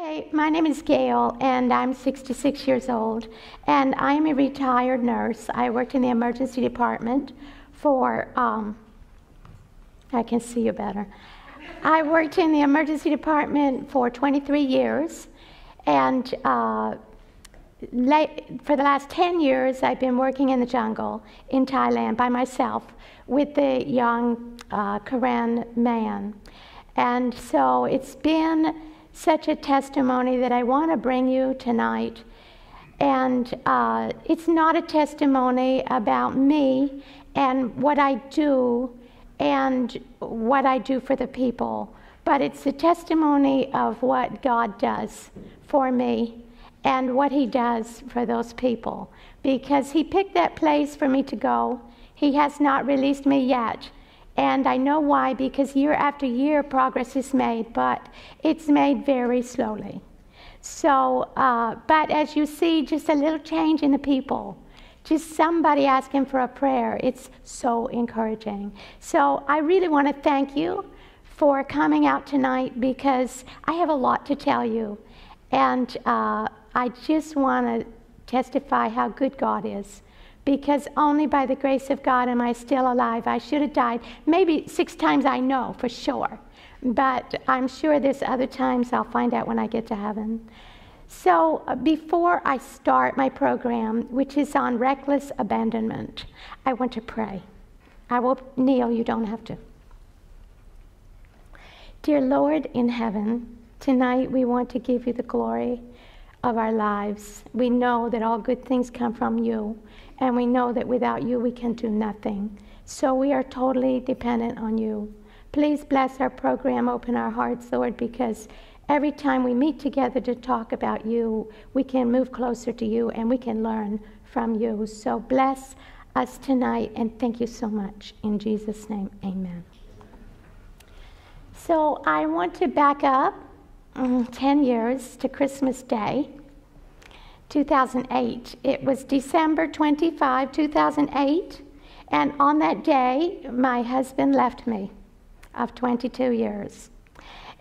Okay, my name is Gayle, and I'm 66 years old, and I'm a retired nurse. I worked in the emergency department for, um, I can see you better. I worked in the emergency department for 23 years, and uh, late, for the last 10 years, I've been working in the jungle in Thailand by myself with the young uh, Karen man. And so it's been such a testimony that I want to bring you tonight. And uh, it's not a testimony about me and what I do and what I do for the people, but it's a testimony of what God does for me and what He does for those people. Because He picked that place for me to go. He has not released me yet. And I know why, because year after year progress is made, but it's made very slowly. So, uh, but as you see, just a little change in the people, just somebody asking for a prayer, it's so encouraging. So, I really want to thank you for coming out tonight because I have a lot to tell you. And uh, I just want to testify how good God is because only by the grace of God am I still alive. I should have died maybe six times, I know for sure. But I'm sure there's other times I'll find out when I get to heaven. So, uh, before I start my program, which is on reckless abandonment, I want to pray. I will kneel, you don't have to. Dear Lord in heaven, tonight we want to give you the glory of our lives. We know that all good things come from you and we know that without you we can do nothing. So we are totally dependent on you. Please bless our program, open our hearts, Lord, because every time we meet together to talk about you, we can move closer to you and we can learn from you. So bless us tonight and thank you so much. In Jesus' name, amen. So I want to back up um, 10 years to Christmas Day. 2008. It was December 25, 2008, and on that day, my husband left me of 22 years.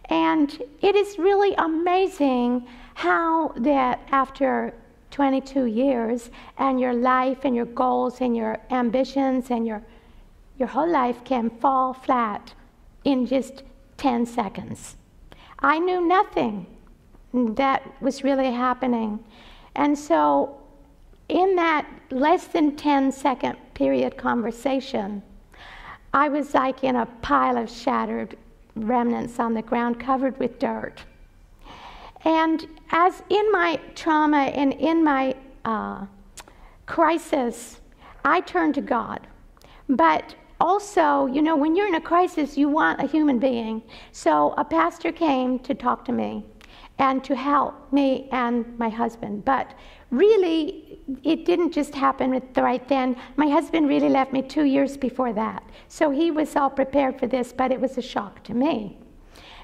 And it is really amazing how that after 22 years and your life and your goals and your ambitions and your your whole life can fall flat in just 10 seconds. I knew nothing that was really happening. And so, in that less than 10 second period conversation, I was like in a pile of shattered remnants on the ground covered with dirt. And as in my trauma and in my uh, crisis, I turned to God. But also, you know, when you're in a crisis, you want a human being. So a pastor came to talk to me and to help me and my husband. But really, it didn't just happen right then. My husband really left me two years before that. So he was all prepared for this, but it was a shock to me.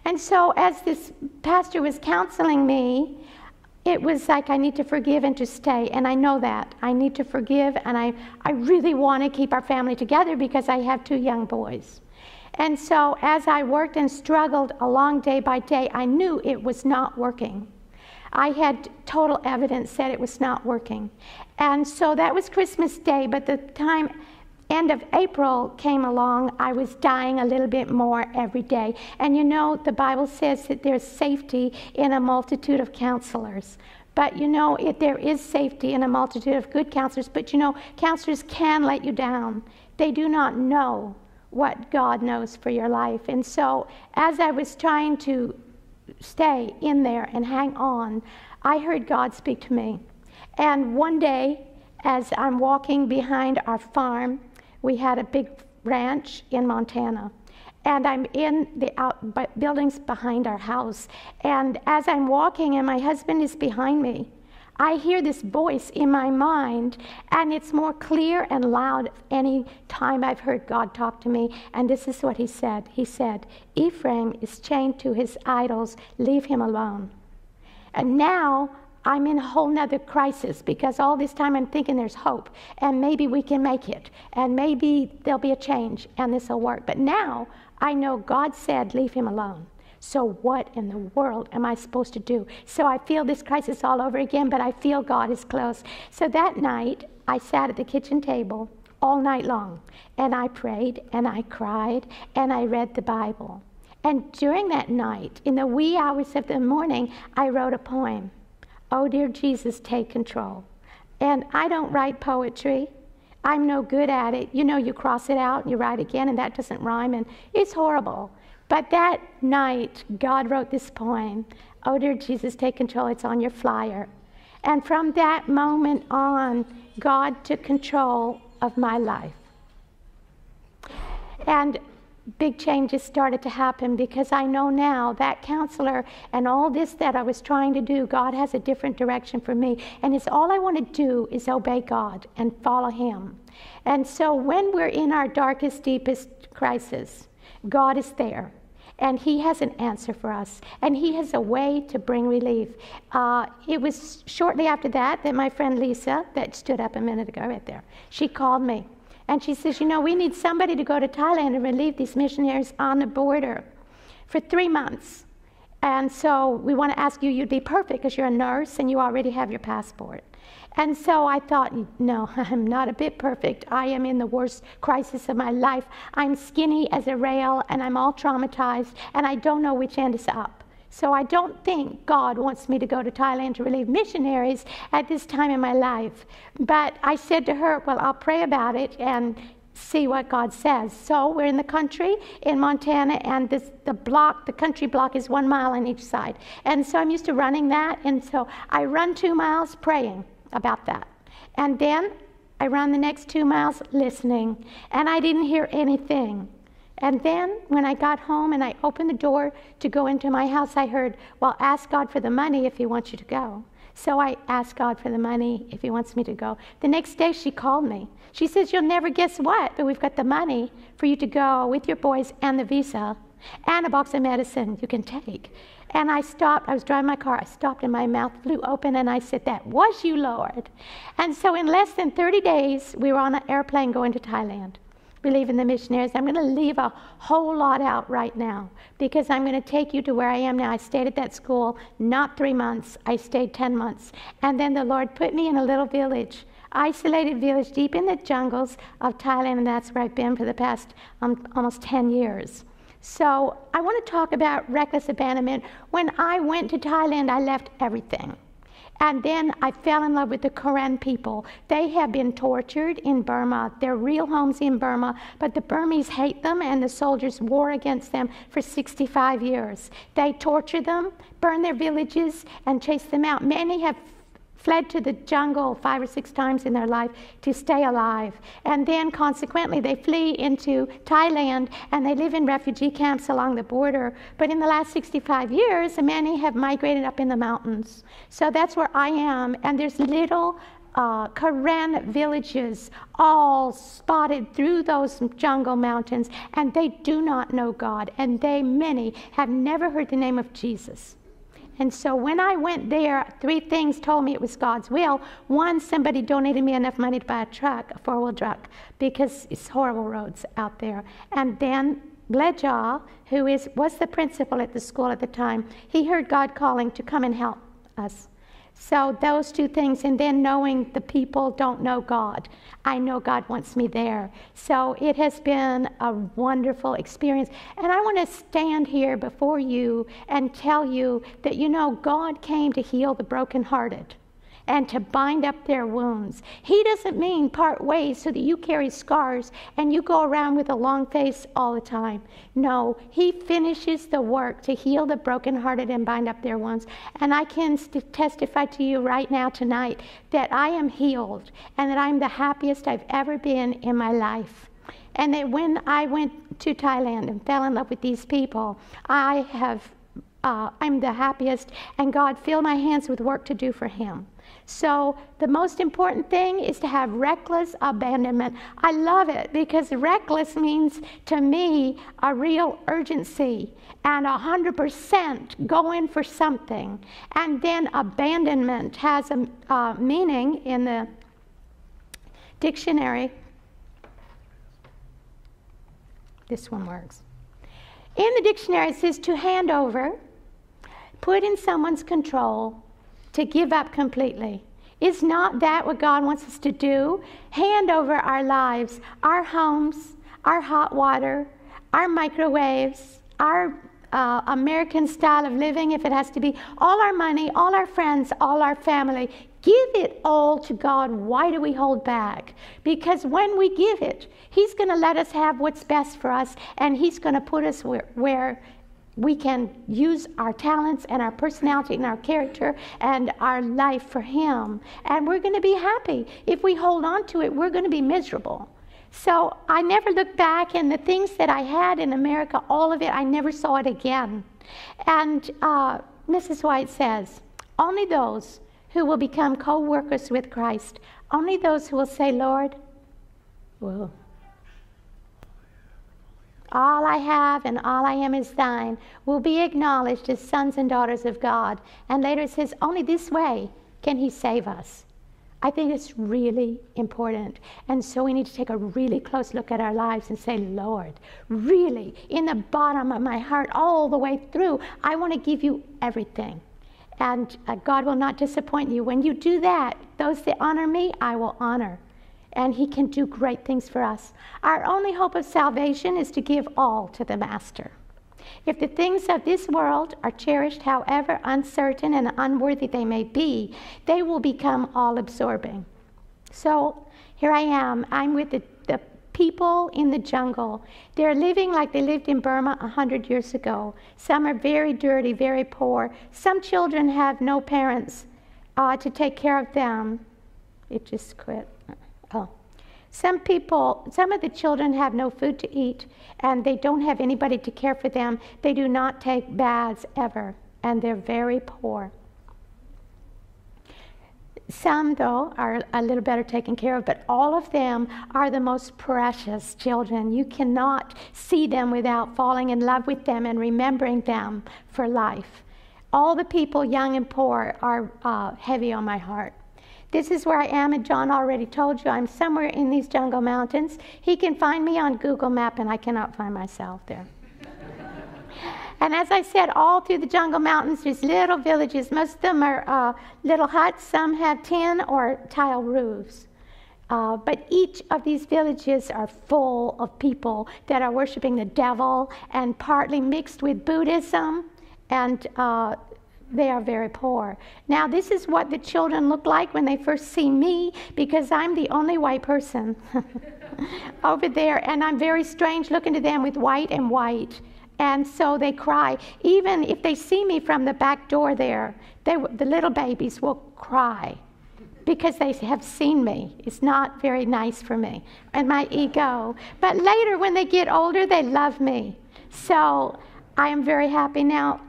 And so, as this pastor was counseling me, it was like I need to forgive and to stay. And I know that. I need to forgive, and I, I really want to keep our family together because I have two young boys. And so, as I worked and struggled along day by day, I knew it was not working. I had total evidence that it was not working. And so that was Christmas Day, but the time end of April came along, I was dying a little bit more every day. And you know, the Bible says that there's safety in a multitude of counselors. But you know, it, there is safety in a multitude of good counselors. But you know, counselors can let you down. They do not know what God knows for your life. And so, as I was trying to stay in there and hang on, I heard God speak to me. And one day, as I'm walking behind our farm, we had a big ranch in Montana. And I'm in the out, buildings behind our house. And as I'm walking, and my husband is behind me, I hear this voice in my mind, and it's more clear and loud any time I've heard God talk to me. And this is what he said He said, Ephraim is chained to his idols, leave him alone. And now I'm in a whole nother crisis because all this time I'm thinking there's hope and maybe we can make it and maybe there'll be a change and this will work. But now I know God said, leave him alone. So, what in the world am I supposed to do? So, I feel this crisis all over again, but I feel God is close. So, that night, I sat at the kitchen table all night long and I prayed and I cried and I read the Bible. And during that night, in the wee hours of the morning, I wrote a poem. Oh, dear Jesus, take control. And I don't write poetry. I'm no good at it. You know, you cross it out and you write again, and that doesn't rhyme, and it's horrible. But that night, God wrote this poem Oh, dear Jesus, take control. It's on your flyer. And from that moment on, God took control of my life. And big changes started to happen because I know now that counselor and all this that I was trying to do, God has a different direction for me. And it's all I want to do is obey God and follow Him. And so when we're in our darkest, deepest crisis, God is there. And he has an answer for us, and he has a way to bring relief. Uh, it was shortly after that that my friend Lisa, that stood up a minute ago right there, she called me. And she says, You know, we need somebody to go to Thailand and relieve these missionaries on the border for three months. And so we want to ask you, you'd be perfect because you're a nurse and you already have your passport. And so I thought, no, I'm not a bit perfect. I am in the worst crisis of my life. I'm skinny as a rail and I'm all traumatized and I don't know which end is up. So I don't think God wants me to go to Thailand to relieve missionaries at this time in my life. But I said to her, well, I'll pray about it and see what God says. So we're in the country in Montana, and this, the block, the country block, is one mile on each side. And so I'm used to running that, and so I run two miles praying about that. And then I ran the next two miles listening, and I didn't hear anything. And then when I got home and I opened the door to go into my house, I heard, Well, ask God for the money if He wants you to go. So I asked God for the money if He wants me to go. The next day she called me. She says, You'll never guess what, but we've got the money for you to go with your boys and the visa and a box of medicine you can take. And I stopped. I was driving my car. I stopped and my mouth flew open and I said, That was you, Lord. And so in less than 30 days, we were on an airplane going to Thailand, relieving the missionaries. I'm going to leave a whole lot out right now because I'm going to take you to where I am now. I stayed at that school not three months, I stayed 10 months. And then the Lord put me in a little village isolated village deep in the jungles of Thailand, and that's where I've been for the past um, almost 10 years. So I want to talk about reckless abandonment. When I went to Thailand, I left everything. And then I fell in love with the Karen people. They have been tortured in Burma. Their real homes in Burma, but the Burmese hate them and the soldiers war against them for 65 years. They torture them, burn their villages, and chase them out. Many have fled to the jungle five or six times in their life to stay alive. And then, consequently, they flee into Thailand and they live in refugee camps along the border. But in the last 65 years, many have migrated up in the mountains. So that's where I am. And there's little uh, Karen villages all spotted through those jungle mountains, and they do not know God, and they, many, have never heard the name of Jesus. And so when I went there, three things told me it was God's will. One, somebody donated me enough money to buy a truck, a four wheel truck, because it's horrible roads out there. And then Blejaw, who is, was the principal at the school at the time, he heard God calling to come and help us. So, those two things, and then knowing the people don't know God. I know God wants me there. So, it has been a wonderful experience. And I want to stand here before you and tell you that, you know, God came to heal the brokenhearted and to bind up their wounds. He doesn't mean part ways so that you carry scars and you go around with a long face all the time. No, He finishes the work to heal the brokenhearted and bind up their wounds. And I can st- testify to you right now tonight that I am healed and that I'm the happiest I've ever been in my life. And that when I went to Thailand and fell in love with these people, I have uh, I'm the happiest, and God filled my hands with work to do for Him. So, the most important thing is to have reckless abandonment. I love it because reckless means to me a real urgency and 100% going for something. And then abandonment has a uh, meaning in the dictionary. This one works. In the dictionary, it says to hand over, put in someone's control, to give up completely. Is not that what God wants us to do? Hand over our lives, our homes, our hot water, our microwaves, our uh, American style of living, if it has to be, all our money, all our friends, all our family. Give it all to God. Why do we hold back? Because when we give it, He's going to let us have what's best for us, and He's going to put us where, where we can use our talents and our personality and our character and our life for Him. And we're going to be happy. If we hold on to it, we're going to be miserable. So I never looked back, and the things that I had in America, all of it, I never saw it again. And uh, Mrs. White says, only those who will become co workers with Christ, only those who will say, Lord, well, all I have and all I am is thine, will be acknowledged as sons and daughters of God. And later it says, only this way can he save us. I think it's really important. And so we need to take a really close look at our lives and say, Lord, really, in the bottom of my heart, all the way through, I want to give you everything. And uh, God will not disappoint you. When you do that, those that honor me, I will honor. And He can do great things for us. Our only hope of salvation is to give all to the Master. If the things of this world are cherished, however uncertain and unworthy they may be, they will become all absorbing. So here I am. I'm with the, the people in the jungle. They're living like they lived in Burma a hundred years ago. Some are very dirty, very poor. Some children have no parents uh, to take care of them. It just quit. Some people, some of the children have no food to eat and they don't have anybody to care for them. They do not take baths ever and they're very poor. Some, though, are a little better taken care of, but all of them are the most precious children. You cannot see them without falling in love with them and remembering them for life. All the people, young and poor, are uh, heavy on my heart. This is where I am, and John already told you I'm somewhere in these jungle mountains. He can find me on Google Map, and I cannot find myself there. and as I said, all through the jungle mountains, there's little villages. Most of them are uh, little huts. Some have tin or tile roofs. Uh, but each of these villages are full of people that are worshiping the devil and partly mixed with Buddhism and uh, they are very poor. Now, this is what the children look like when they first see me because I'm the only white person over there, and I'm very strange looking to them with white and white. And so they cry. Even if they see me from the back door there, they, the little babies will cry because they have seen me. It's not very nice for me and my ego. But later, when they get older, they love me. So I am very happy now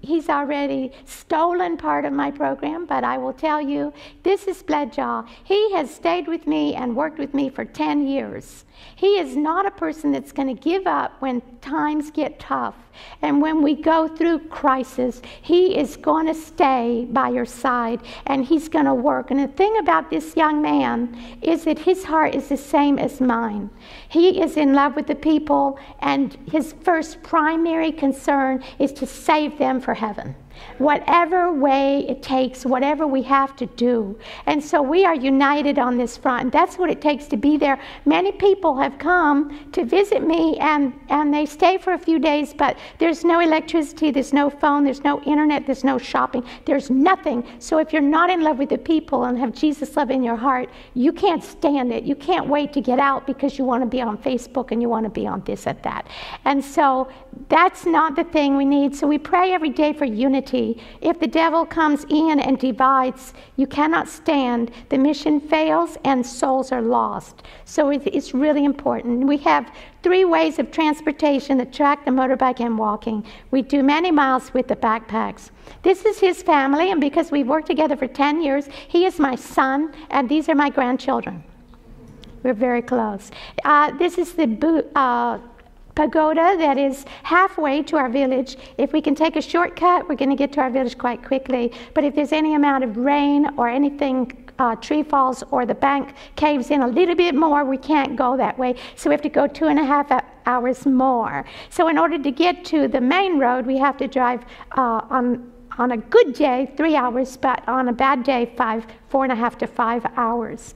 he's already stolen part of my program, but I will tell you this is Bledjaw. He has stayed with me and worked with me for 10 years. He is not a person that's going to give up when times get tough. And when we go through crisis, He is going to stay by your side and He's going to work. And the thing about this young man is that his heart is the same as mine. He is in love with the people, and his first primary concern is to save them for heaven whatever way it takes, whatever we have to do. And so we are united on this front. That's what it takes to be there. Many people have come to visit me and, and they stay for a few days, but there's no electricity, there's no phone, there's no internet, there's no shopping, there's nothing. So if you're not in love with the people and have Jesus love in your heart, you can't stand it. You can't wait to get out because you want to be on Facebook and you want to be on this and that. And so that's not the thing we need. So we pray every day for unity If the devil comes in and divides, you cannot stand. The mission fails and souls are lost. So it's really important. We have three ways of transportation the truck, the motorbike, and walking. We do many miles with the backpacks. This is his family, and because we've worked together for 10 years, he is my son, and these are my grandchildren. We're very close. Uh, this is the uh, pagoda that is halfway to our village. If we can take a shortcut, we're going to get to our village quite quickly. But if there's any amount of rain or anything uh, tree falls or the bank caves in a little bit more, we can't go that way. So we have to go two and a half hours more. So in order to get to the main road, we have to drive uh, on on a good day, three hours, but on a bad day, five, four and a half to five hours.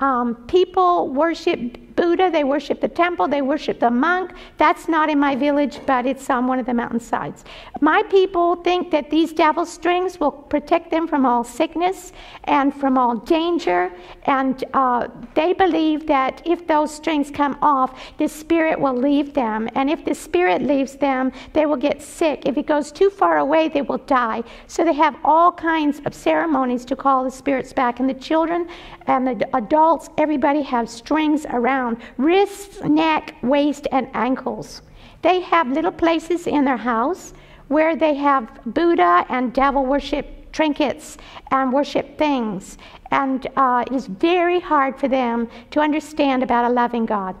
Um, people worship Buddha, they worship the temple, they worship the monk. That's not in my village, but it's on one of the mountainsides. My people think that these devil strings will protect them from all sickness and from all danger, and uh, they believe that if those strings come off, the spirit will leave them. And if the spirit leaves them, they will get sick. If it goes too far away, they will die. So they have all kinds of ceremonies to call the spirits back. And the children and the adults, everybody have strings around wrists, neck, waist, and ankles. They have little places in their house where they have Buddha and devil worship trinkets and worship things. And uh, it is very hard for them to understand about a loving God.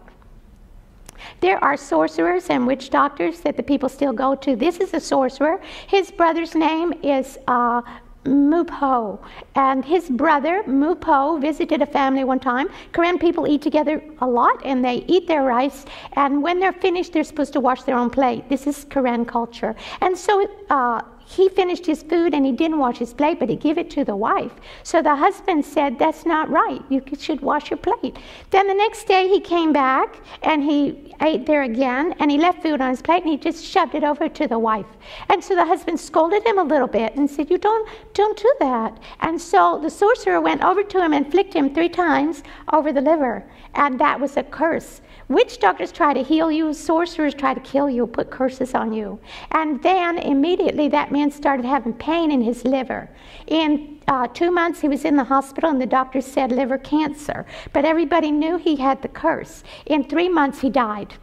There are sorcerers and witch doctors that the people still go to. This is a sorcerer. His brother's name is uh, Mupo. And his brother, Mupo, visited a family one time. Karen people eat together a lot and they eat their rice. And when they're finished, they're supposed to wash their own plate. This is Karen culture. And so uh, he finished his food and he didn't wash his plate, but he gave it to the wife. So the husband said, That's not right. You should wash your plate. Then the next day he came back and he ate there again and he left food on his plate and he just shoved it over to the wife. And so the husband scolded him a little bit and said, You don't, don't do that. And so the sorcerer went over to him and flicked him three times over the liver. And that was a curse. Witch doctors try to heal you, sorcerers try to kill you, put curses on you. And then immediately that man started having pain in his liver. In uh, two months, he was in the hospital, and the doctor said liver cancer. But everybody knew he had the curse. In three months, he died.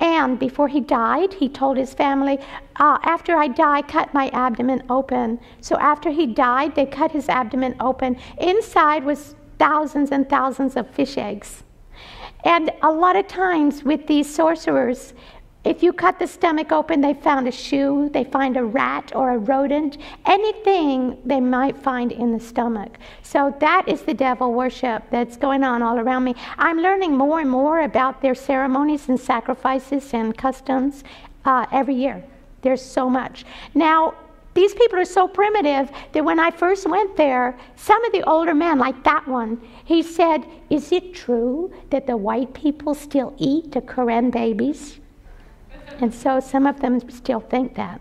And before he died, he told his family, uh, After I die, cut my abdomen open. So after he died, they cut his abdomen open. Inside was thousands and thousands of fish eggs. And a lot of times with these sorcerers, if you cut the stomach open, they found a shoe, they find a rat or a rodent, anything they might find in the stomach. So that is the devil worship that's going on all around me. I'm learning more and more about their ceremonies and sacrifices and customs uh, every year. There's so much. Now, these people are so primitive that when I first went there, some of the older men, like that one, he said, Is it true that the white people still eat the Karen babies? And so some of them still think that.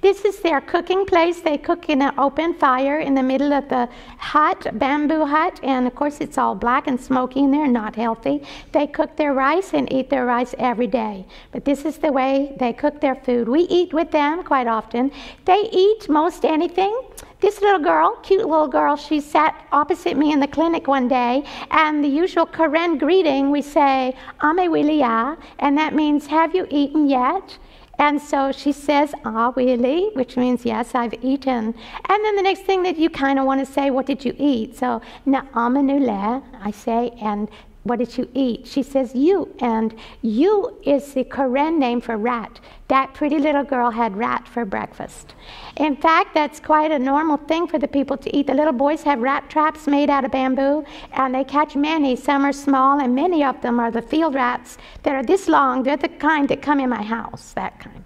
This is their cooking place. They cook in an open fire in the middle of the hut, bamboo hut, and of course it's all black and smoky and they're not healthy. They cook their rice and eat their rice every day. But this is the way they cook their food. We eat with them quite often. They eat most anything. This little girl, cute little girl, she sat opposite me in the clinic one day, and the usual Karen greeting, we say, Ame Wilia, and that means, Have you eaten yet? And so she says, Ah, really? Which means, Yes, I've eaten. And then the next thing that you kind of want to say, What did you eat? So, Na'amanule, I say, and what did you eat? She says, You. And you is the Karen name for rat. That pretty little girl had rat for breakfast. In fact, that's quite a normal thing for the people to eat. The little boys have rat traps made out of bamboo, and they catch many. Some are small, and many of them are the field rats that are this long. They're the kind that come in my house, that kind.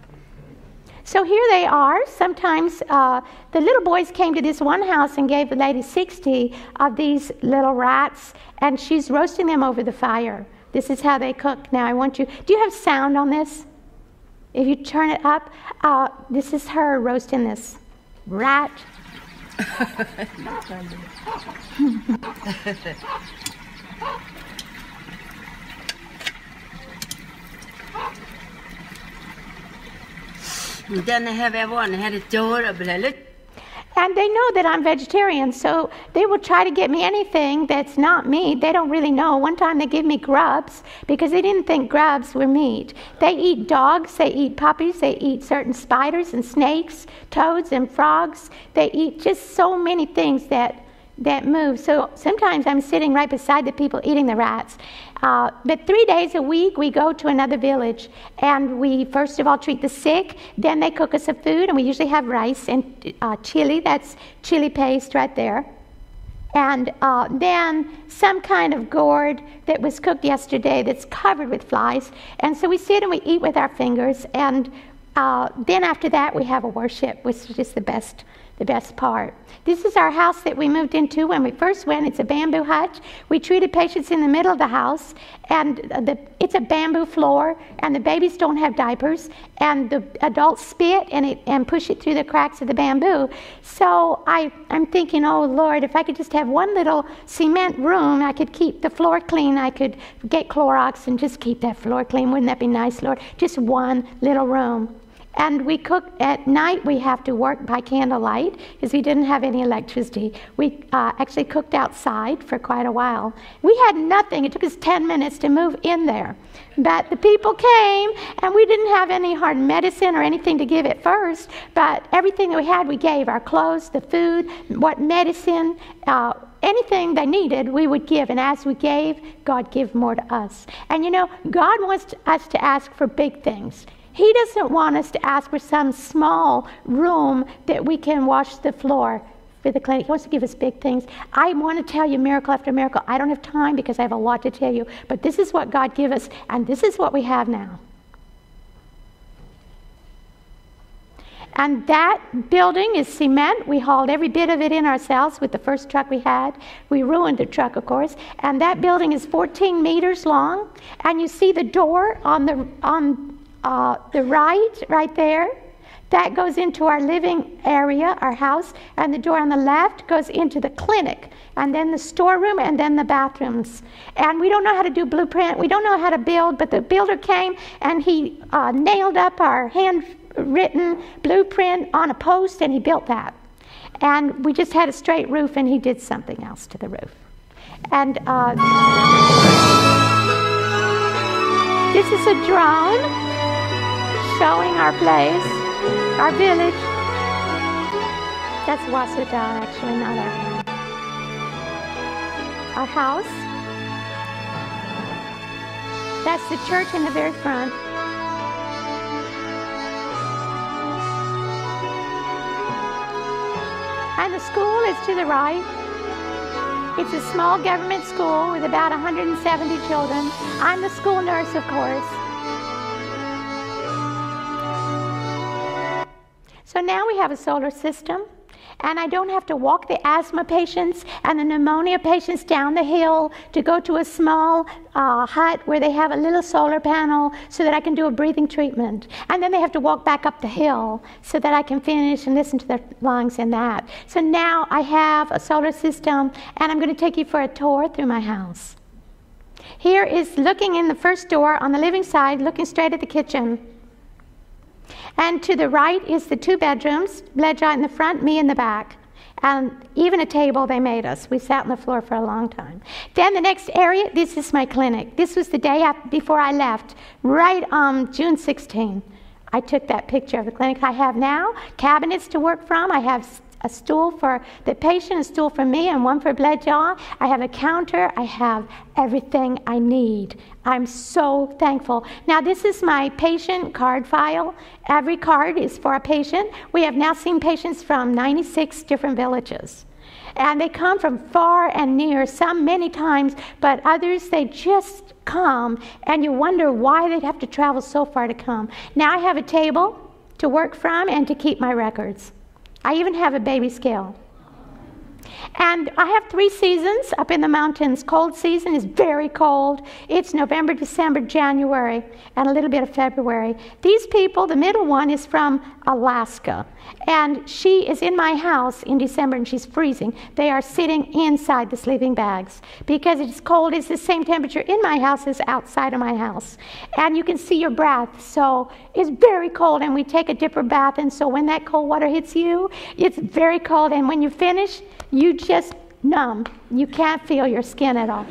So here they are. Sometimes uh, the little boys came to this one house and gave the lady 60 of these little rats, and she's roasting them over the fire. This is how they cook. Now, I want you, do you have sound on this? If you turn it up, uh, this is her roasting this rat. Ett dörr blället. And they know that I'm vegetarian, so they will try to get me anything that's not meat. They don't really know. One time they gave me grubs because they didn't think grubs were meat. They eat dogs, they eat puppies, they eat certain spiders and snakes, toads and frogs. They eat just so many things that that move. So sometimes I'm sitting right beside the people eating the rats. Uh, but three days a week, we go to another village and we first of all treat the sick. Then they cook us a food, and we usually have rice and uh, chili. That's chili paste right there. and uh, then some kind of gourd that was cooked yesterday that's covered with flies. And so we sit and we eat with our fingers, and uh, then after that we have a worship, which is the best the best part. This is our house that we moved into when we first went. It's a bamboo hut. We treated patients in the middle of the house, and the, it's a bamboo floor, and the babies don't have diapers, and the adults spit and, it, and push it through the cracks of the bamboo. So I, I'm thinking, oh Lord, if I could just have one little cement room, I could keep the floor clean. I could get Clorox and just keep that floor clean. Wouldn't that be nice, Lord? Just one little room. And we cook at night, we have to work by candlelight because we didn't have any electricity. We uh, actually cooked outside for quite a while. We had nothing. It took us 10 minutes to move in there. But the people came, and we didn't have any hard medicine or anything to give at first. But everything that we had, we gave our clothes, the food, what medicine, uh, anything they needed, we would give. And as we gave, God gave more to us. And you know, God wants us to ask for big things. He doesn't want us to ask for some small room that we can wash the floor for the clinic. He wants to give us big things. I want to tell you miracle after miracle. I don't have time because I have a lot to tell you, but this is what God gave us, and this is what we have now. And that building is cement. We hauled every bit of it in ourselves with the first truck we had. We ruined the truck, of course. And that building is 14 meters long. And you see the door on the on uh, the right, right there, that goes into our living area, our house, and the door on the left goes into the clinic, and then the storeroom, and then the bathrooms. And we don't know how to do blueprint, we don't know how to build, but the builder came and he uh, nailed up our handwritten blueprint on a post, and he built that. And we just had a straight roof, and he did something else to the roof. And uh, this is a drone showing our place, our village. That's Wasuta, actually, not our. Our house. That's the church in the very front. And the school is to the right. It's a small government school with about 170 children. I'm the school nurse, of course. So now we have a solar system, and I don't have to walk the asthma patients and the pneumonia patients down the hill to go to a small uh, hut where they have a little solar panel so that I can do a breathing treatment. And then they have to walk back up the hill so that I can finish and listen to their lungs and that. So now I have a solar system, and I'm going to take you for a tour through my house. Here is looking in the first door on the living side, looking straight at the kitchen. And to the right is the two bedrooms, Ledja in the front, me in the back. And even a table they made us. We sat on the floor for a long time. Then the next area, this is my clinic. This was the day after, before I left, right on June 16. I took that picture of the clinic I have now, cabinets to work from. I have a stool for the patient, a stool for me, and one for Bledjaw. I have a counter. I have everything I need. I'm so thankful. Now, this is my patient card file. Every card is for a patient. We have now seen patients from 96 different villages. And they come from far and near, some many times, but others they just come and you wonder why they'd have to travel so far to come. Now I have a table to work from and to keep my records. I even have a baby scale. And I have three seasons up in the mountains. Cold season is very cold. It's November, December, January, and a little bit of February. These people, the middle one is from Alaska. And she is in my house in December and she's freezing. They are sitting inside the sleeping bags because it's cold. It's the same temperature in my house as outside of my house. And you can see your breath. So it's very cold. And we take a dipper bath. And so when that cold water hits you, it's very cold. And when you finish, you just numb. You can't feel your skin at all.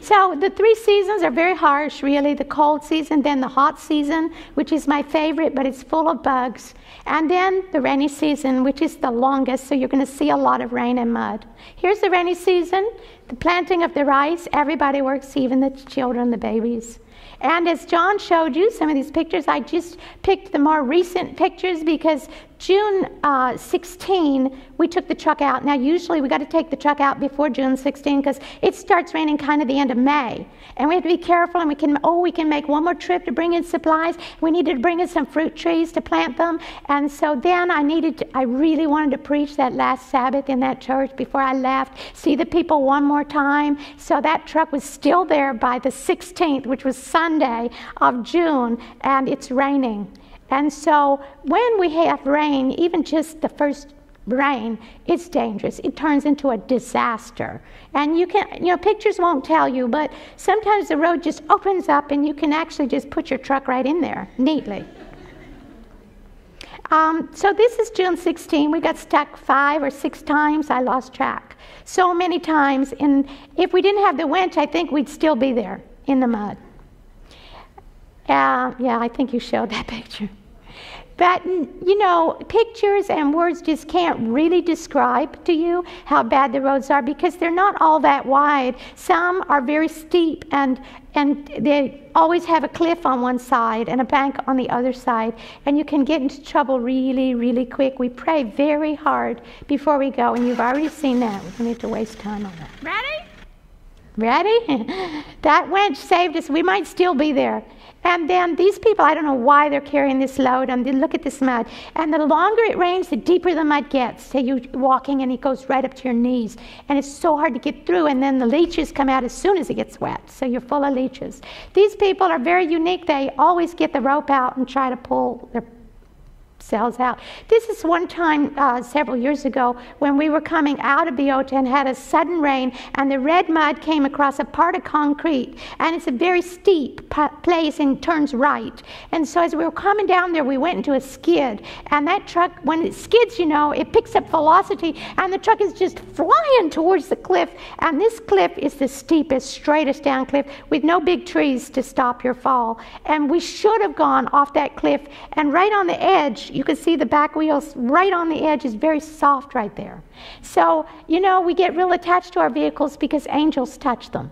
So the three seasons are very harsh, really. The cold season, then the hot season, which is my favorite, but it's full of bugs. And then the rainy season, which is the longest, so you're going to see a lot of rain and mud. Here's the rainy season, the planting of the rice. Everybody works, even the children, the babies. And as John showed you some of these pictures, I just picked the more recent pictures because June uh, 16, we took the truck out. Now, usually we got to take the truck out before June 16 because it starts raining kind of the end of May. And we have to be careful and we can, oh, we can make one more trip to bring in supplies. We needed to bring in some fruit trees to plant them. And so then I needed to, I really wanted to preach that last Sabbath in that church before I left, see the people one more time. So that truck was still there by the 16th, which was Sunday of June, and it's raining. And so when we have rain, even just the first rain, it's dangerous. It turns into a disaster. And you can, you know, pictures won't tell you, but sometimes the road just opens up and you can actually just put your truck right in there neatly. Um, so this is June 16. We got stuck five or six times. I lost track. So many times. And if we didn't have the winch, I think we'd still be there in the mud. Uh, yeah, I think you showed that picture. But, you know, pictures and words just can't really describe to you how bad the roads are because they're not all that wide. Some are very steep and, and they always have a cliff on one side and a bank on the other side. And you can get into trouble really, really quick. We pray very hard before we go, and you've already seen that. We don't need to waste time on that. Ready? Ready? that winch saved us. We might still be there. And then these people, I don't know why they're carrying this load. And look at this mud. And the longer it rains, the deeper the mud gets. So you're walking and it goes right up to your knees. And it's so hard to get through. And then the leeches come out as soon as it gets wet. So you're full of leeches. These people are very unique. They always get the rope out and try to pull their sells out. This is one time uh, several years ago when we were coming out of Biota and had a sudden rain, and the red mud came across a part of concrete, and it's a very steep place and turns right. And so as we were coming down there, we went into a skid, and that truck, when it skids, you know, it picks up velocity, and the truck is just flying towards the cliff. And this cliff is the steepest, straightest down cliff with no big trees to stop your fall. And we should have gone off that cliff, and right on the edge, you can see the back wheels right on the edge is very soft right there. So, you know, we get real attached to our vehicles because angels touch them.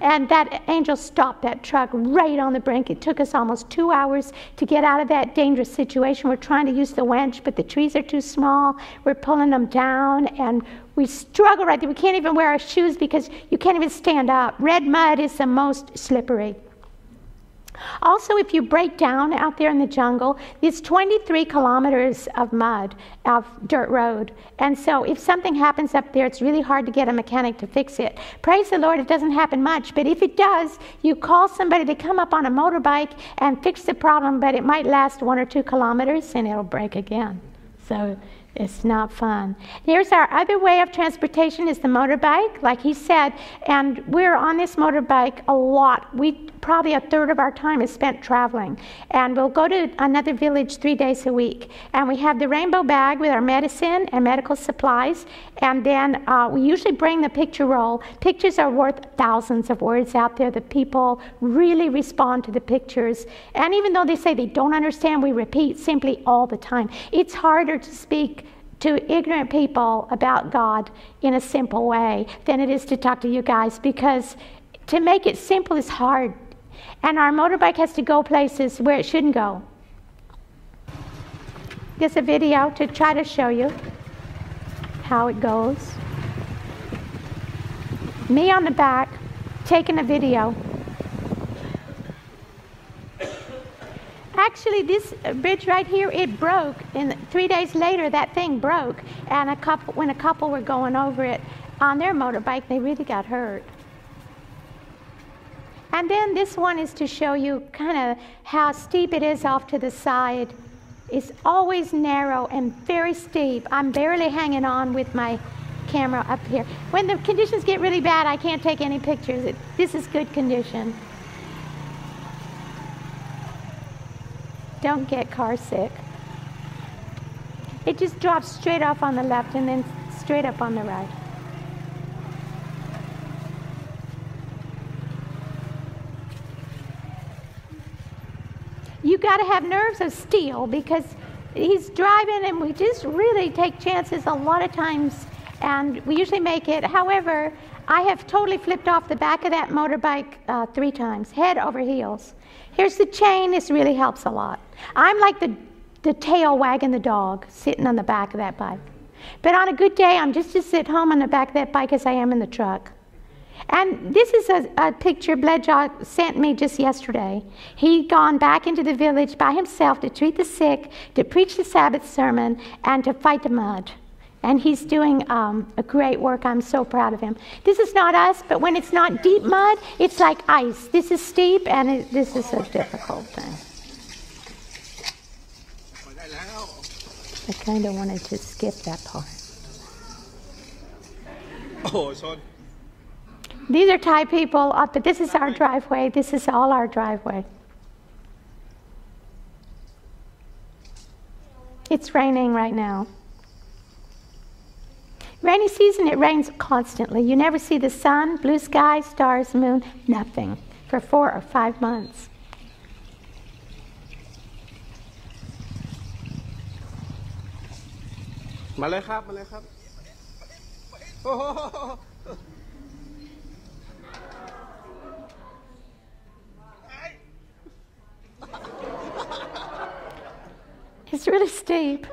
And that angel stopped that truck right on the brink. It took us almost two hours to get out of that dangerous situation. We're trying to use the winch, but the trees are too small. We're pulling them down, and we struggle right there. We can't even wear our shoes because you can't even stand up. Red mud is the most slippery. Also, if you break down out there in the jungle, it's 23 kilometers of mud, of dirt road. And so, if something happens up there, it's really hard to get a mechanic to fix it. Praise the Lord, it doesn't happen much. But if it does, you call somebody to come up on a motorbike and fix the problem, but it might last one or two kilometers and it'll break again. So, it's not fun. Here's our other way of transportation is the motorbike, like he said, and we're on this motorbike a lot. We probably a third of our time is spent traveling, and we'll go to another village three days a week. And we have the rainbow bag with our medicine and medical supplies, and then uh, we usually bring the picture roll. Pictures are worth thousands of words out there. The people really respond to the pictures, and even though they say they don't understand, we repeat simply all the time. It's harder to speak to ignorant people about God in a simple way than it is to talk to you guys because to make it simple is hard. And our motorbike has to go places where it shouldn't go. There's a video to try to show you how it goes. Me on the back taking a video. Actually, this bridge right here, it broke. And three days later, that thing broke. And a couple, when a couple were going over it on their motorbike, they really got hurt. And then this one is to show you kind of how steep it is off to the side. It's always narrow and very steep. I'm barely hanging on with my camera up here. When the conditions get really bad, I can't take any pictures. It, this is good condition. Don't get car sick. It just drops straight off on the left and then straight up on the right. You got to have nerves of steel because he's driving and we just really take chances a lot of times and we usually make it. However, I have totally flipped off the back of that motorbike uh, three times, head over heels. Here's the chain. This really helps a lot. I'm like the the tail wagging the dog, sitting on the back of that bike. But on a good day, I'm just as sit home on the back of that bike as I am in the truck. And this is a, a picture Bledjaw sent me just yesterday. He'd gone back into the village by himself to treat the sick, to preach the Sabbath sermon, and to fight the mud and he's doing um, a great work. I'm so proud of him. This is not us, but when it's not deep mud, it's like ice. This is steep, and it, this is a difficult thing. I kind of wanted to skip that part. Oh, it's on. These are Thai people, up, but this is our driveway. This is all our driveway. It's raining right now. Rainy season, it rains constantly. You never see the sun, blue sky, stars, moon, nothing for four or five months. Oh. It's really steep.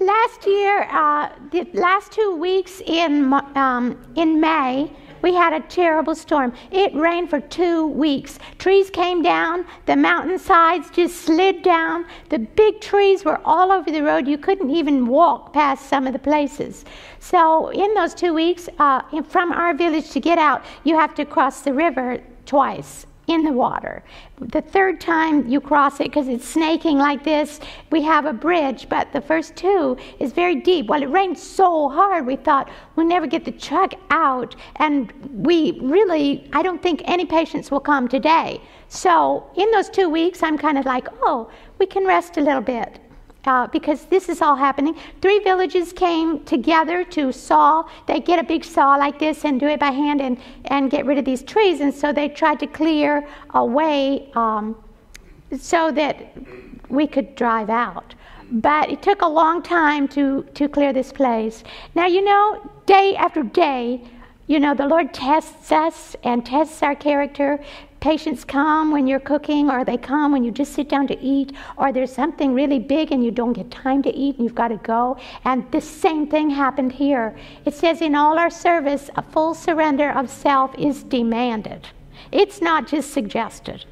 Last year, uh, the last two weeks in, um, in May, we had a terrible storm. It rained for two weeks. Trees came down, the mountainsides just slid down. The big trees were all over the road. You couldn't even walk past some of the places. So, in those two weeks, uh, from our village to get out, you have to cross the river twice in the water. The third time you cross it, because it's snaking like this, we have a bridge, but the first two is very deep. Well, it rained so hard, we thought we'll never get the truck out, and we really, I don't think any patients will come today. So, in those two weeks, I'm kind of like, oh, we can rest a little bit uh, because this is all happening. Three villages came together to saw. They get a big saw like this and do it by hand and, and get rid of these trees. And so they tried to clear away um, so that we could drive out. But it took a long time to, to clear this place. Now, you know, day after day, you know, the Lord tests us and tests our character. Patients come when you're cooking, or they come when you just sit down to eat, or there's something really big and you don't get time to eat and you've got to go. And the same thing happened here. It says, in all our service, a full surrender of self is demanded. It's not just suggested,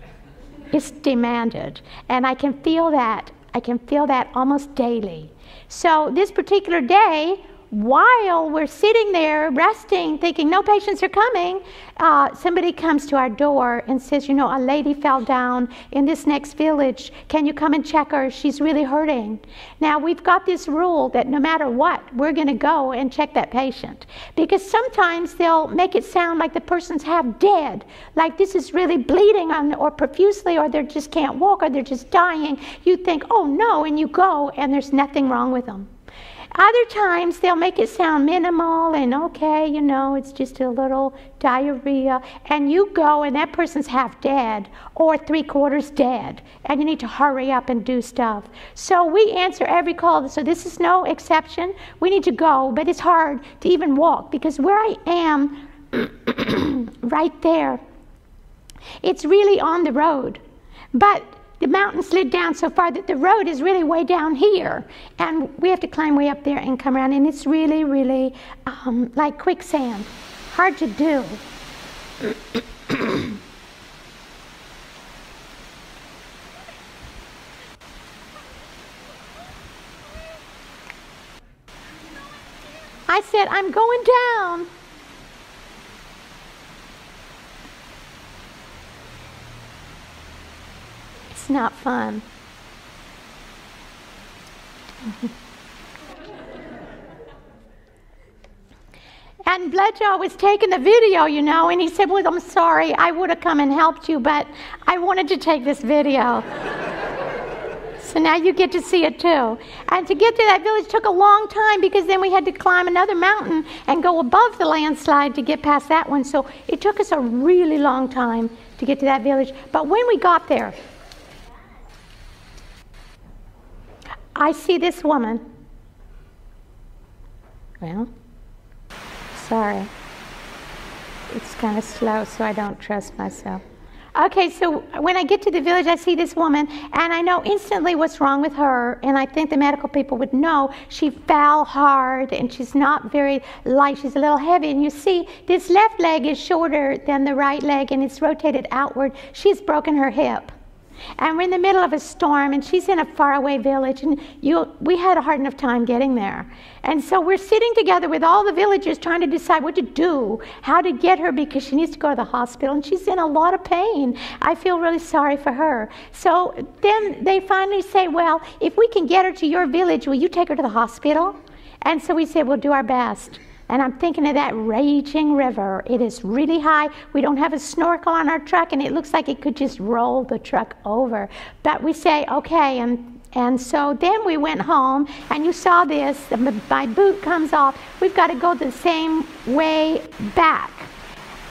it's demanded. And I can feel that. I can feel that almost daily. So, this particular day, while we're sitting there resting, thinking no patients are coming, uh, somebody comes to our door and says, You know, a lady fell down in this next village. Can you come and check her? She's really hurting. Now, we've got this rule that no matter what, we're going to go and check that patient. Because sometimes they'll make it sound like the person's half dead, like this is really bleeding on, or profusely, or they just can't walk, or they're just dying. You think, Oh no, and you go, and there's nothing wrong with them. Other times they'll make it sound minimal and okay, you know, it's just a little diarrhea. And you go and that person's half dead or three quarters dead, and you need to hurry up and do stuff. So we answer every call. So this is no exception. We need to go, but it's hard to even walk because where I am, right there, it's really on the road. But the mountain slid down so far that the road is really way down here. And we have to climb way up there and come around. And it's really, really um, like quicksand. Hard to do. I said, I'm going down. It's not fun. And Bledjaw was taking the video, you know, and he said, Well, I'm sorry, I would have come and helped you, but I wanted to take this video. so now you get to see it too. And to get to that village took a long time because then we had to climb another mountain and go above the landslide to get past that one. So it took us a really long time to get to that village. But when we got there, I see this woman. Well, sorry. It's kind of slow, so I don't trust myself. Okay, so when I get to the village, I see this woman, and I know instantly what's wrong with her. And I think the medical people would know she fell hard, and she's not very light. She's a little heavy. And you see, this left leg is shorter than the right leg, and it's rotated outward. She's broken her hip. And we're in the middle of a storm, and she's in a faraway village, and you, we had a hard enough time getting there. And so we're sitting together with all the villagers trying to decide what to do, how to get her because she needs to go to the hospital, and she's in a lot of pain. I feel really sorry for her. So then they finally say, Well, if we can get her to your village, will you take her to the hospital? And so we said, We'll do our best. And I'm thinking of that raging river. It is really high. We don't have a snorkel on our truck, and it looks like it could just roll the truck over. But we say, okay. And, and so then we went home, and you saw this. My boot comes off. We've got to go the same way back.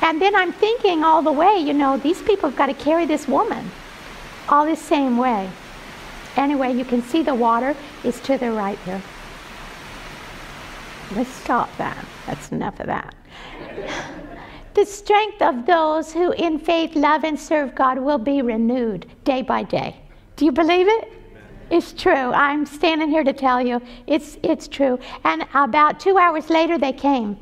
And then I'm thinking all the way, you know, these people have got to carry this woman all the same way. Anyway, you can see the water is to the right here. Let's stop that. That's enough of that. the strength of those who in faith love and serve God will be renewed day by day. Do you believe it? It's true. I'm standing here to tell you it's, it's true. And about two hours later, they came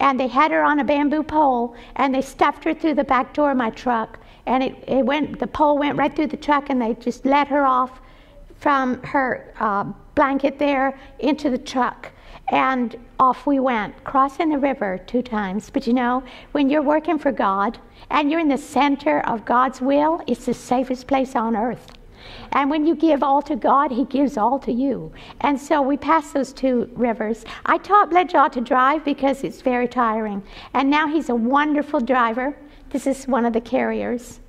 and they had her on a bamboo pole and they stuffed her through the back door of my truck. And it, it went, the pole went right through the truck and they just let her off from her uh, blanket there into the truck. And off we went, crossing the river two times. But you know, when you're working for God and you're in the center of God's will, it's the safest place on earth. And when you give all to God, He gives all to you. And so we passed those two rivers. I taught Bledjaw to drive because it's very tiring. And now he's a wonderful driver. This is one of the carriers.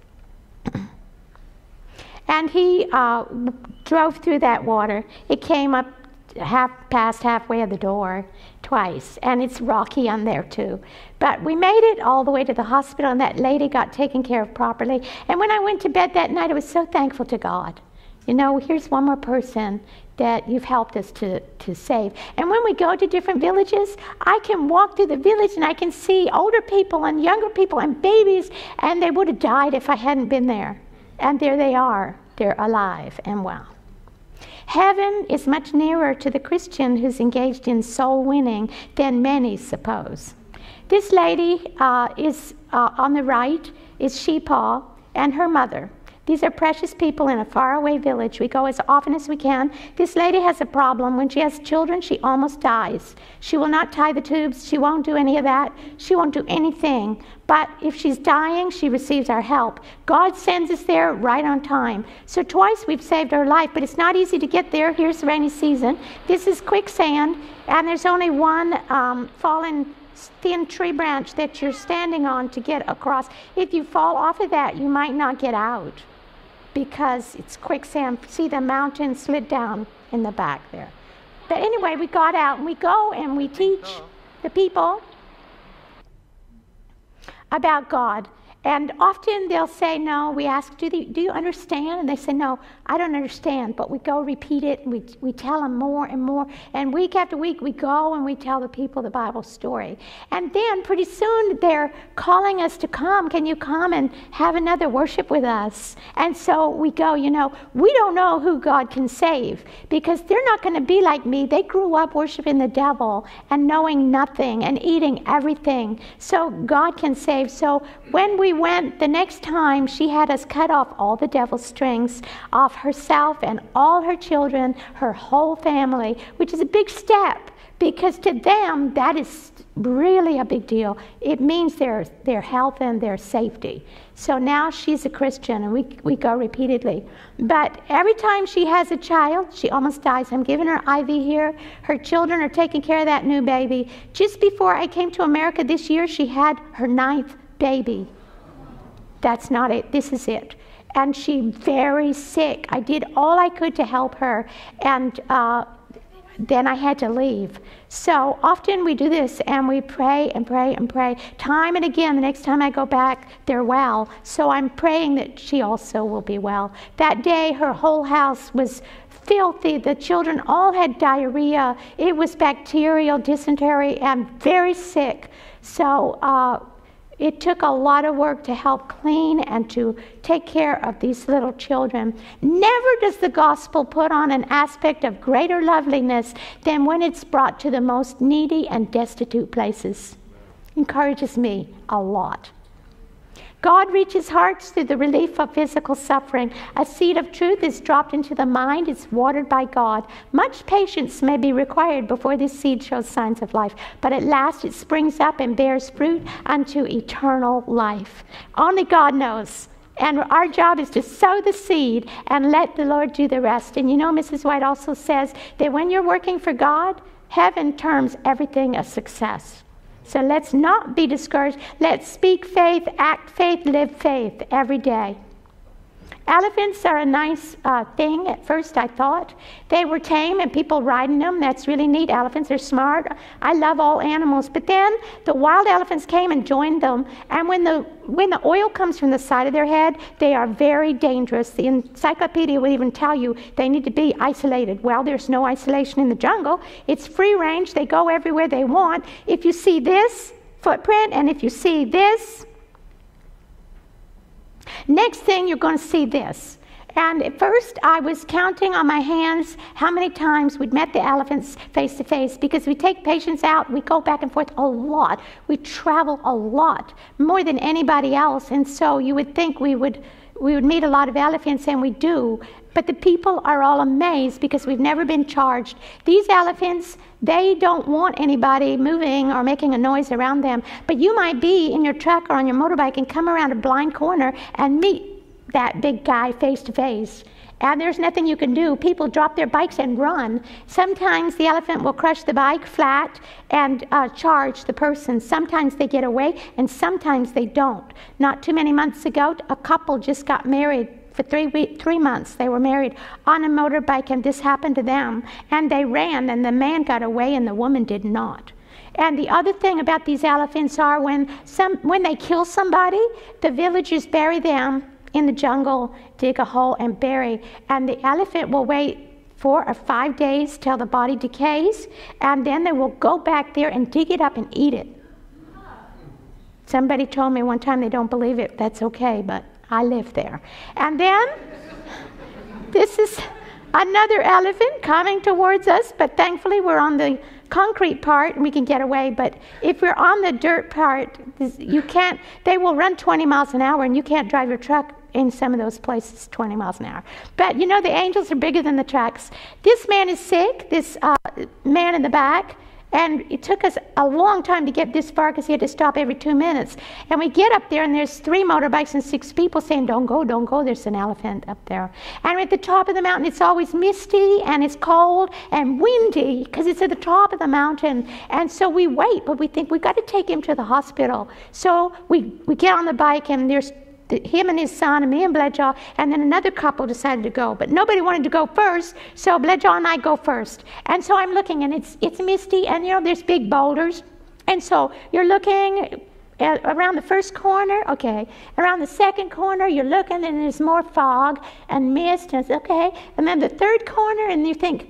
and he uh, drove through that water. It came up half past halfway of the door twice, and it's rocky on there too. But we made it all the way to the hospital, and that lady got taken care of properly. And when I went to bed that night, I was so thankful to God. You know, here's one more person that you've helped us to, to save. And when we go to different villages, I can walk through the village and I can see older people and younger people and babies, and they would have died if I hadn't been there. And there they are. They're alive and well. Heaven is much nearer to the Christian who's engaged in soul winning than many suppose. This lady uh, is uh, on the right is Sheepaw and her mother. These are precious people in a faraway village. We go as often as we can. This lady has a problem. When she has children, she almost dies. She will not tie the tubes. She won't do any of that. She won't do anything. But if she's dying, she receives our help. God sends us there right on time. So twice we've saved her life, but it's not easy to get there. Here's the rainy season. This is quicksand, and there's only one um, fallen thin tree branch that you're standing on to get across. If you fall off of that, you might not get out because it's quicksand. See, the mountain slid down in the back there. But anyway, we got out and we go and we teach the people about God. And often they'll say, No, we ask, do, they, do you understand? And they say, No, I don't understand. But we go repeat it and we, we tell them more and more. And week after week, we go and we tell the people the Bible story. And then pretty soon they're calling us to come. Can you come and have another worship with us? And so we go, You know, we don't know who God can save because they're not going to be like me. They grew up worshiping the devil and knowing nothing and eating everything. So God can save. So when we we went the next time, she had us cut off all the devil's strings off herself and all her children, her whole family, which is a big step because to them that is really a big deal. It means their, their health and their safety. So now she's a Christian and we, we go repeatedly. But every time she has a child, she almost dies. I'm giving her IV here. Her children are taking care of that new baby. Just before I came to America this year, she had her ninth baby. That's not it. This is it. And she very sick. I did all I could to help her. And uh, then I had to leave. So often we do this and we pray and pray and pray. Time and again, the next time I go back, they're well. So I'm praying that she also will be well. That day, her whole house was filthy. The children all had diarrhea. It was bacterial, dysentery, and very sick. So uh, it took a lot of work to help clean and to take care of these little children. Never does the gospel put on an aspect of greater loveliness than when it's brought to the most needy and destitute places. Encourages me a lot. God reaches hearts through the relief of physical suffering. A seed of truth is dropped into the mind, it's watered by God. Much patience may be required before this seed shows signs of life, but at last it springs up and bears fruit unto eternal life. Only God knows. And our job is to sow the seed and let the Lord do the rest. And you know, Mrs. White also says that when you're working for God, heaven terms everything a success. So let's not be discouraged. Let's speak faith, act faith, live faith every day. Elephants are a nice uh, thing at first, I thought. They were tame and people riding them. That's really neat. Elephants are smart. I love all animals. But then the wild elephants came and joined them. And when the, when the oil comes from the side of their head, they are very dangerous. The encyclopedia would even tell you they need to be isolated. Well, there's no isolation in the jungle, it's free range. They go everywhere they want. If you see this footprint and if you see this, Next thing, you're going to see this. And at first, I was counting on my hands how many times we'd met the elephants face to face because we take patients out, we go back and forth a lot. We travel a lot, more than anybody else. And so you would think we would, we would meet a lot of elephants, and we do. But the people are all amazed because we've never been charged. These elephants, they don't want anybody moving or making a noise around them. But you might be in your truck or on your motorbike and come around a blind corner and meet that big guy face to face. And there's nothing you can do. People drop their bikes and run. Sometimes the elephant will crush the bike flat and uh, charge the person. Sometimes they get away, and sometimes they don't. Not too many months ago, a couple just got married for three, week, three months. They were married on a motorbike, and this happened to them. And they ran, and the man got away, and the woman did not. And the other thing about these elephants are when, some, when they kill somebody, the villagers bury them in the jungle, dig a hole, and bury. And the elephant will wait four or five days till the body decays, and then they will go back there and dig it up and eat it. Somebody told me one time they don't believe it. That's okay, but I live there. And then this is another elephant coming towards us, but thankfully we're on the concrete part and we can get away. But if we're on the dirt part, you can't, they will run 20 miles an hour and you can't drive your truck in some of those places 20 miles an hour. But you know, the angels are bigger than the trucks. This man is sick, this uh, man in the back. And it took us a long time to get this far because he had to stop every two minutes. And we get up there, and there's three motorbikes and six people saying, Don't go, don't go, there's an elephant up there. And at the top of the mountain. It's always misty, and it's cold and windy because it's at the top of the mountain. And so we wait, but we think we've got to take him to the hospital. So we, we get on the bike, and there's him and his son, and me and Bledjaw, and then another couple decided to go. But nobody wanted to go first, so Bledjaw and I go first. And so I'm looking, and it's, it's misty, and you know, there's big boulders. And so you're looking uh, around the first corner, okay. Around the second corner, you're looking, and there's more fog and mist, and it's okay. And then the third corner, and you think,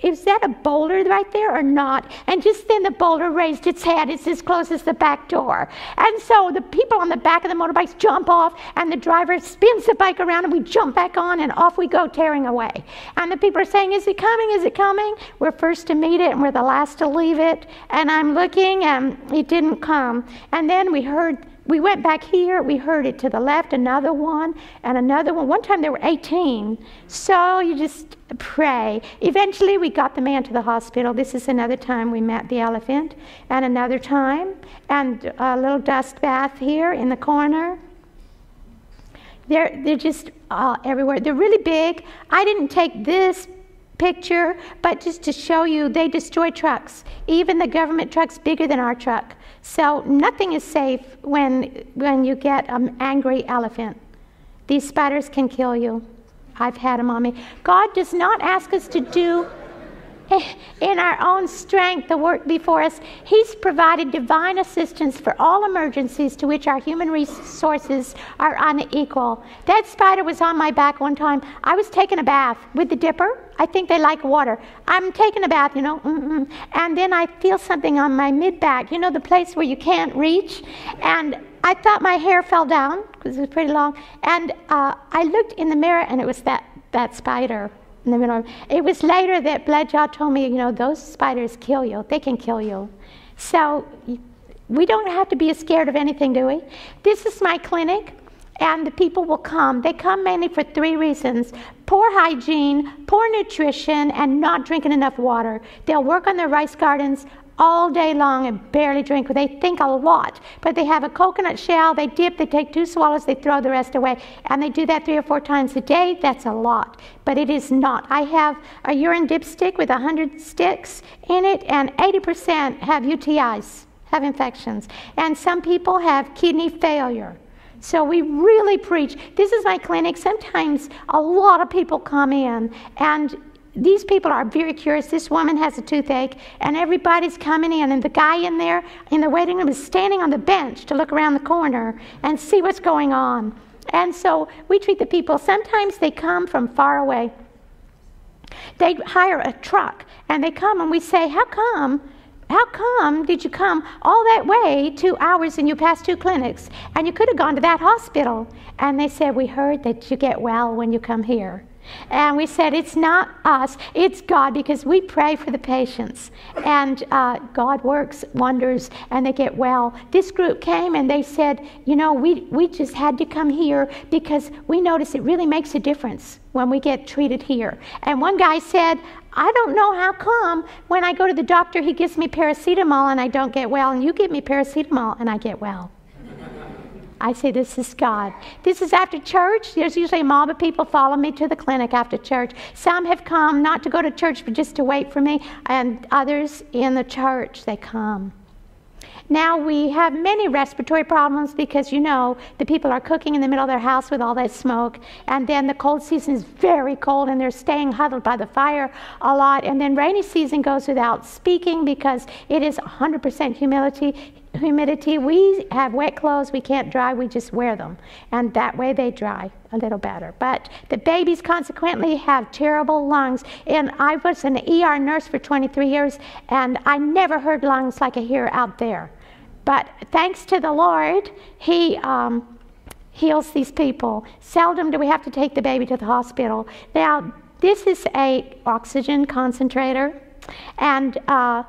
is that a boulder right there or not? And just then the boulder raised its head. It's as close as the back door. And so the people on the back of the motorbikes jump off, and the driver spins the bike around, and we jump back on, and off we go tearing away. And the people are saying, Is it coming? Is it coming? We're first to meet it, and we're the last to leave it. And I'm looking, and it didn't come. And then we heard we went back here, we heard it to the left, another one, and another one. One time there were 18. So you just pray. Eventually, we got the man to the hospital. This is another time we met the elephant, and another time, and a little dust bath here in the corner. They're, they're just everywhere. They're really big. I didn't take this picture, but just to show you, they destroy trucks. Even the government truck's bigger than our truck. So nothing is safe when, when you get an angry elephant. These spiders can kill you. I've had them on me. God does not ask us to do in our own strength the work before us. He's provided divine assistance for all emergencies to which our human resources are unequal. That spider was on my back one time. I was taking a bath with the dipper. I think they like water. I'm taking a bath, you know, mm-mm. and then I feel something on my mid back, you know, the place where you can't reach. And I thought my hair fell down because it was pretty long. And uh, I looked in the mirror and it was that, that spider in the middle. It was later that Bledjaw told me, you know, those spiders kill you. They can kill you. So we don't have to be scared of anything, do we? This is my clinic, and the people will come. They come mainly for three reasons poor hygiene, poor nutrition, and not drinking enough water. They'll work on their rice gardens all day long and barely drink. They think a lot, but they have a coconut shell, they dip, they take two swallows, they throw the rest away, and they do that three or four times a day. That's a lot, but it is not. I have a urine dipstick with 100 sticks in it, and 80% have UTIs, have infections, and some people have kidney failure. So we really preach. This is my clinic. Sometimes a lot of people come in, and these people are very curious. This woman has a toothache, and everybody's coming in, and the guy in there in the waiting room is standing on the bench to look around the corner and see what's going on. And so we treat the people. Sometimes they come from far away. They hire a truck, and they come, and we say, How come? How come did you come all that way, two hours, and you passed two clinics, and you could have gone to that hospital? And they said, We heard that you get well when you come here. And we said, it's not us, it's God, because we pray for the patients. And uh, God works wonders and they get well. This group came and they said, you know, we, we just had to come here because we notice it really makes a difference when we get treated here. And one guy said, I don't know how come when I go to the doctor, he gives me paracetamol and I don't get well, and you give me paracetamol and I get well. I say, This is God. This is after church. There's usually a mob of people follow me to the clinic after church. Some have come not to go to church, but just to wait for me, and others in the church, they come. Now we have many respiratory problems because you know the people are cooking in the middle of their house with all that smoke, and then the cold season is very cold and they're staying huddled by the fire a lot, and then rainy season goes without speaking because it is 100% humidity. Humidity. We have wet clothes. We can't dry. We just wear them, and that way they dry a little better. But the babies consequently have terrible lungs. And I was an ER nurse for 23 years, and I never heard lungs like I hear out there. But thanks to the Lord, He um, heals these people. Seldom do we have to take the baby to the hospital. Now, this is a oxygen concentrator, and uh,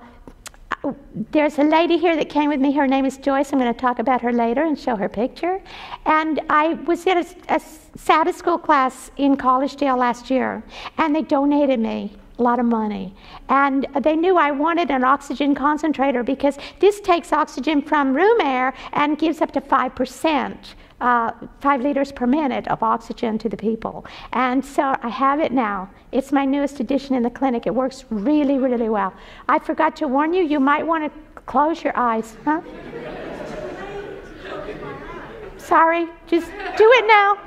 there's a lady here that came with me. Her name is Joyce. I'm going to talk about her later and show her picture. And I was in a, a Sabbath school class in Collegedale last year, and they donated me a lot of money. And they knew I wanted an oxygen concentrator because this takes oxygen from room air and gives up to 5%. Uh, five liters per minute of oxygen to the people. And so I have it now. It's my newest addition in the clinic. It works really, really well. I forgot to warn you, you might want to close your eyes. Huh? Sorry, just do it now.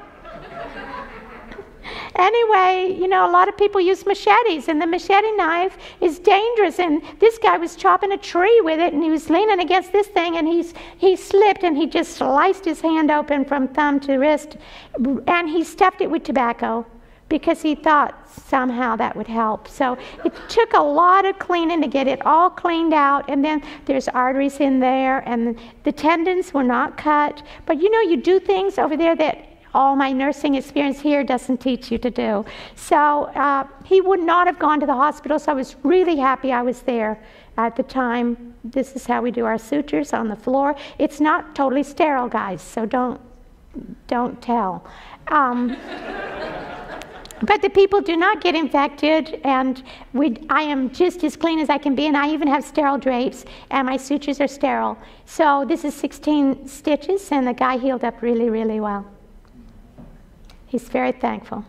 Anyway, you know, a lot of people use machetes, and the machete knife is dangerous. And this guy was chopping a tree with it, and he was leaning against this thing, and he's he slipped, and he just sliced his hand open from thumb to wrist, and he stuffed it with tobacco because he thought somehow that would help. So it took a lot of cleaning to get it all cleaned out, and then there's arteries in there, and the tendons were not cut. But you know, you do things over there that all my nursing experience here doesn't teach you to do. So uh, he would not have gone to the hospital, so I was really happy I was there. At the time, this is how we do our sutures on the floor. It's not totally sterile, guys, so don't don't tell. Um, but the people do not get infected, and we, I am just as clean as I can be, and I even have sterile drapes, and my sutures are sterile. So this is 16 stitches, and the guy healed up really, really well. He's very thankful.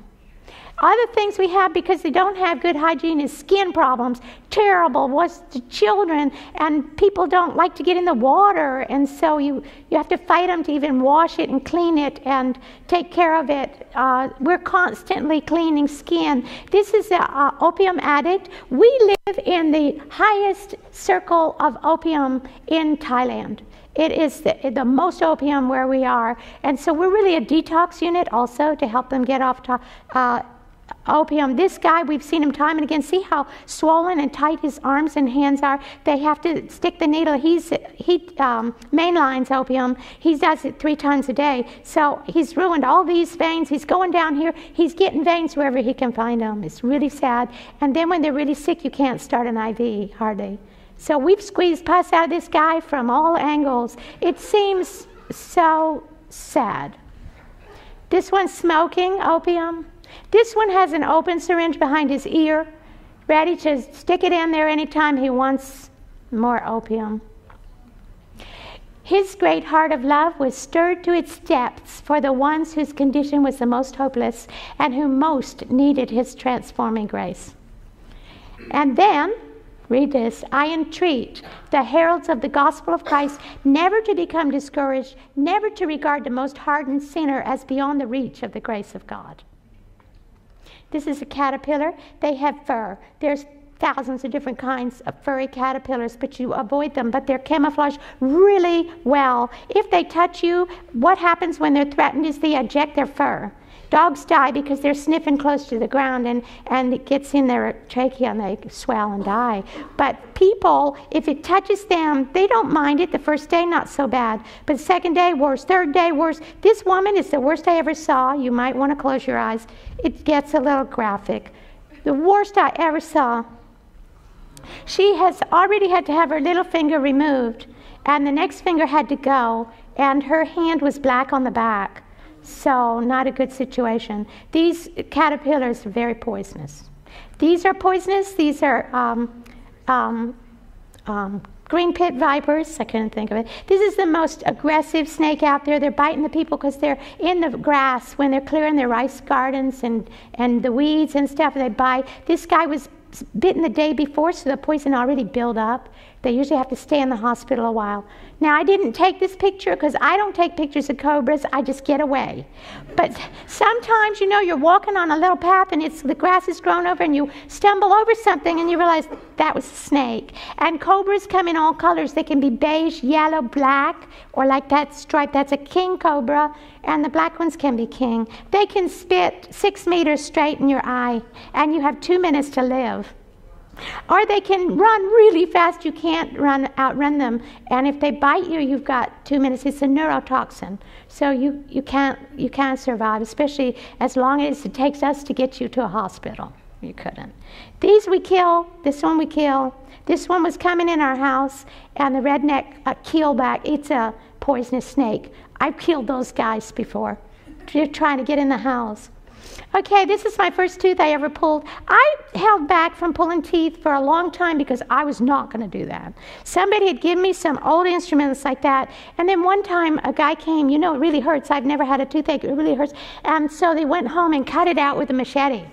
Other things we have because they don't have good hygiene is skin problems. Terrible. Was the children and people don't like to get in the water, and so you you have to fight them to even wash it and clean it and take care of it. Uh, we're constantly cleaning skin. This is an opium addict. We live in the highest circle of opium in Thailand. It is the, the, most opium where we are. And so we're really a detox unit also to help them get off to, uh, opium. This guy, we've seen him time and again. See how swollen and tight his arms and hands are. They have to stick the needle. He's he um, mainlines opium. He does it three times a day. So he's ruined all these veins. He's going down here. He's getting veins wherever he can find them. It's really sad. And then when they're really sick, you can't start an IV hardly. So we've squeezed pus out of this guy from all angles. It seems so sad. This one's smoking opium. This one has an open syringe behind his ear, ready to stick it in there anytime he wants more opium. His great heart of love was stirred to its depths for the ones whose condition was the most hopeless and who most needed his transforming grace. And then, read this I entreat the heralds of the gospel of Christ never to become discouraged, never to regard the most hardened sinner as beyond the reach of the grace of God. This is a caterpillar. They have fur. There's thousands of different kinds of furry caterpillars, but you avoid them. But they're camouflaged really well. If they touch you, what happens when they're threatened is they eject their fur. Dogs die because they're sniffing close to the ground and, and it gets in their trachea and they swell and die. But people, if it touches them, they don't mind it. The first day, not so bad. But second day, worse. Third day, worse. This woman is the worst I ever saw. You might want to close your eyes. It gets a little graphic. The worst I ever saw. She has already had to have her little finger removed, and the next finger had to go, and her hand was black on the back. So, not a good situation. These caterpillars are very poisonous. These are poisonous. These are um, um, um, green pit vipers. I couldn't think of it. This is the most aggressive snake out there. They're biting the people because they're in the grass when they're clearing their rice gardens and, and the weeds and stuff. They bite. This guy was bitten the day before, so the poison already built up. They usually have to stay in the hospital a while. Now, I didn't take this picture because I don't take pictures of cobras, I just get away. But sometimes, you know, you're walking on a little path and it's, the grass is grown over and you stumble over something and you realize that was a snake. And cobras come in all colors. They can be beige, yellow, black, or like that stripe, that's a king cobra, and the black ones can be king. They can spit six meters straight in your eye, and you have two minutes to live. Or they can run really fast. You can't run outrun them. And if they bite you, you've got two minutes. It's a neurotoxin, so you, you can't you can't survive, especially as long as it takes us to get you to a hospital. You couldn't. These we kill. This one we kill. This one was coming in our house, and the redneck uh, keelback. It's a poisonous snake. I've killed those guys before. They're trying to get in the house. Okay, this is my first tooth I ever pulled. I held back from pulling teeth for a long time because I was not going to do that. Somebody had given me some old instruments like that, and then one time a guy came, you know, it really hurts. I've never had a toothache, it really hurts. And so they went home and cut it out with a machete.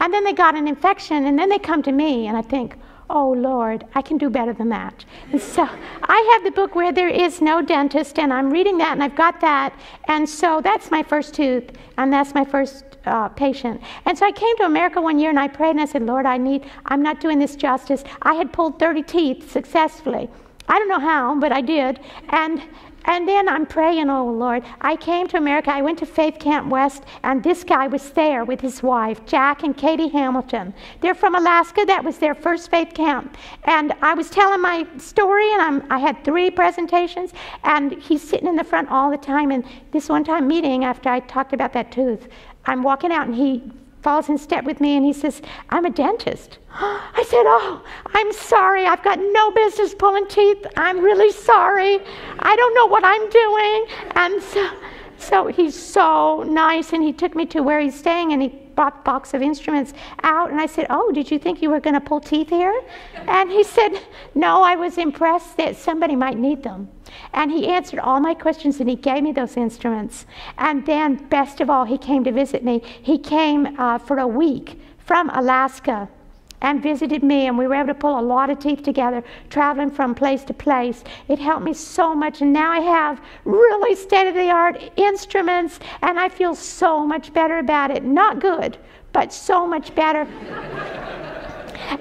And then they got an infection, and then they come to me, and I think, oh Lord, I can do better than that. And so I have the book where there is no dentist, and I'm reading that, and I've got that. And so that's my first tooth, and that's my first uh, patient. And so I came to America one year and I prayed and I said, Lord, I need, I'm not doing this justice. I had pulled 30 teeth successfully. I don't know how, but I did. And and then I'm praying, oh Lord. I came to America. I went to Faith Camp West, and this guy was there with his wife, Jack and Katie Hamilton. They're from Alaska. That was their first faith camp. And I was telling my story, and I'm, I had three presentations, and he's sitting in the front all the time. And this one time meeting, after I talked about that tooth, I'm walking out, and he falls in step with me and he says, I'm a dentist. I said, Oh, I'm sorry. I've got no business pulling teeth. I'm really sorry. I don't know what I'm doing. And so, so he's so nice and he took me to where he's staying and he brought a box of instruments out and I said, Oh, did you think you were going to pull teeth here? And he said, No, I was impressed that somebody might need them. And he answered all my questions and he gave me those instruments. And then, best of all, he came to visit me. He came uh, for a week from Alaska and visited me, and we were able to pull a lot of teeth together, traveling from place to place. It helped me so much, and now I have really state of the art instruments, and I feel so much better about it. Not good, but so much better.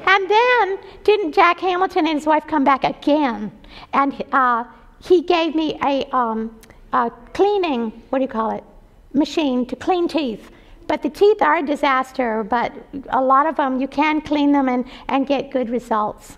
and then, didn't Jack Hamilton and his wife come back again? And uh, he gave me a, um, a cleaning, what do you call it? Machine to clean teeth. But the teeth are a disaster, but a lot of them, you can clean them and, and get good results.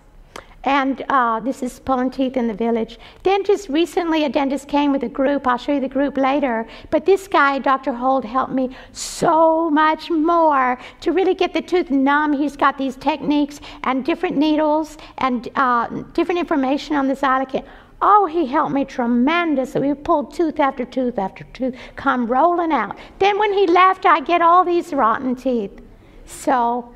And uh, this is pulling teeth in the village. Then just recently, a dentist came with a group. I'll show you the group later. But this guy, Dr. Hold, helped me so much more to really get the tooth numb. He's got these techniques and different needles and uh, different information on the xylocaine. Oh, he helped me tremendously. We pulled tooth after tooth after tooth come rolling out. Then when he left, I get all these rotten teeth. So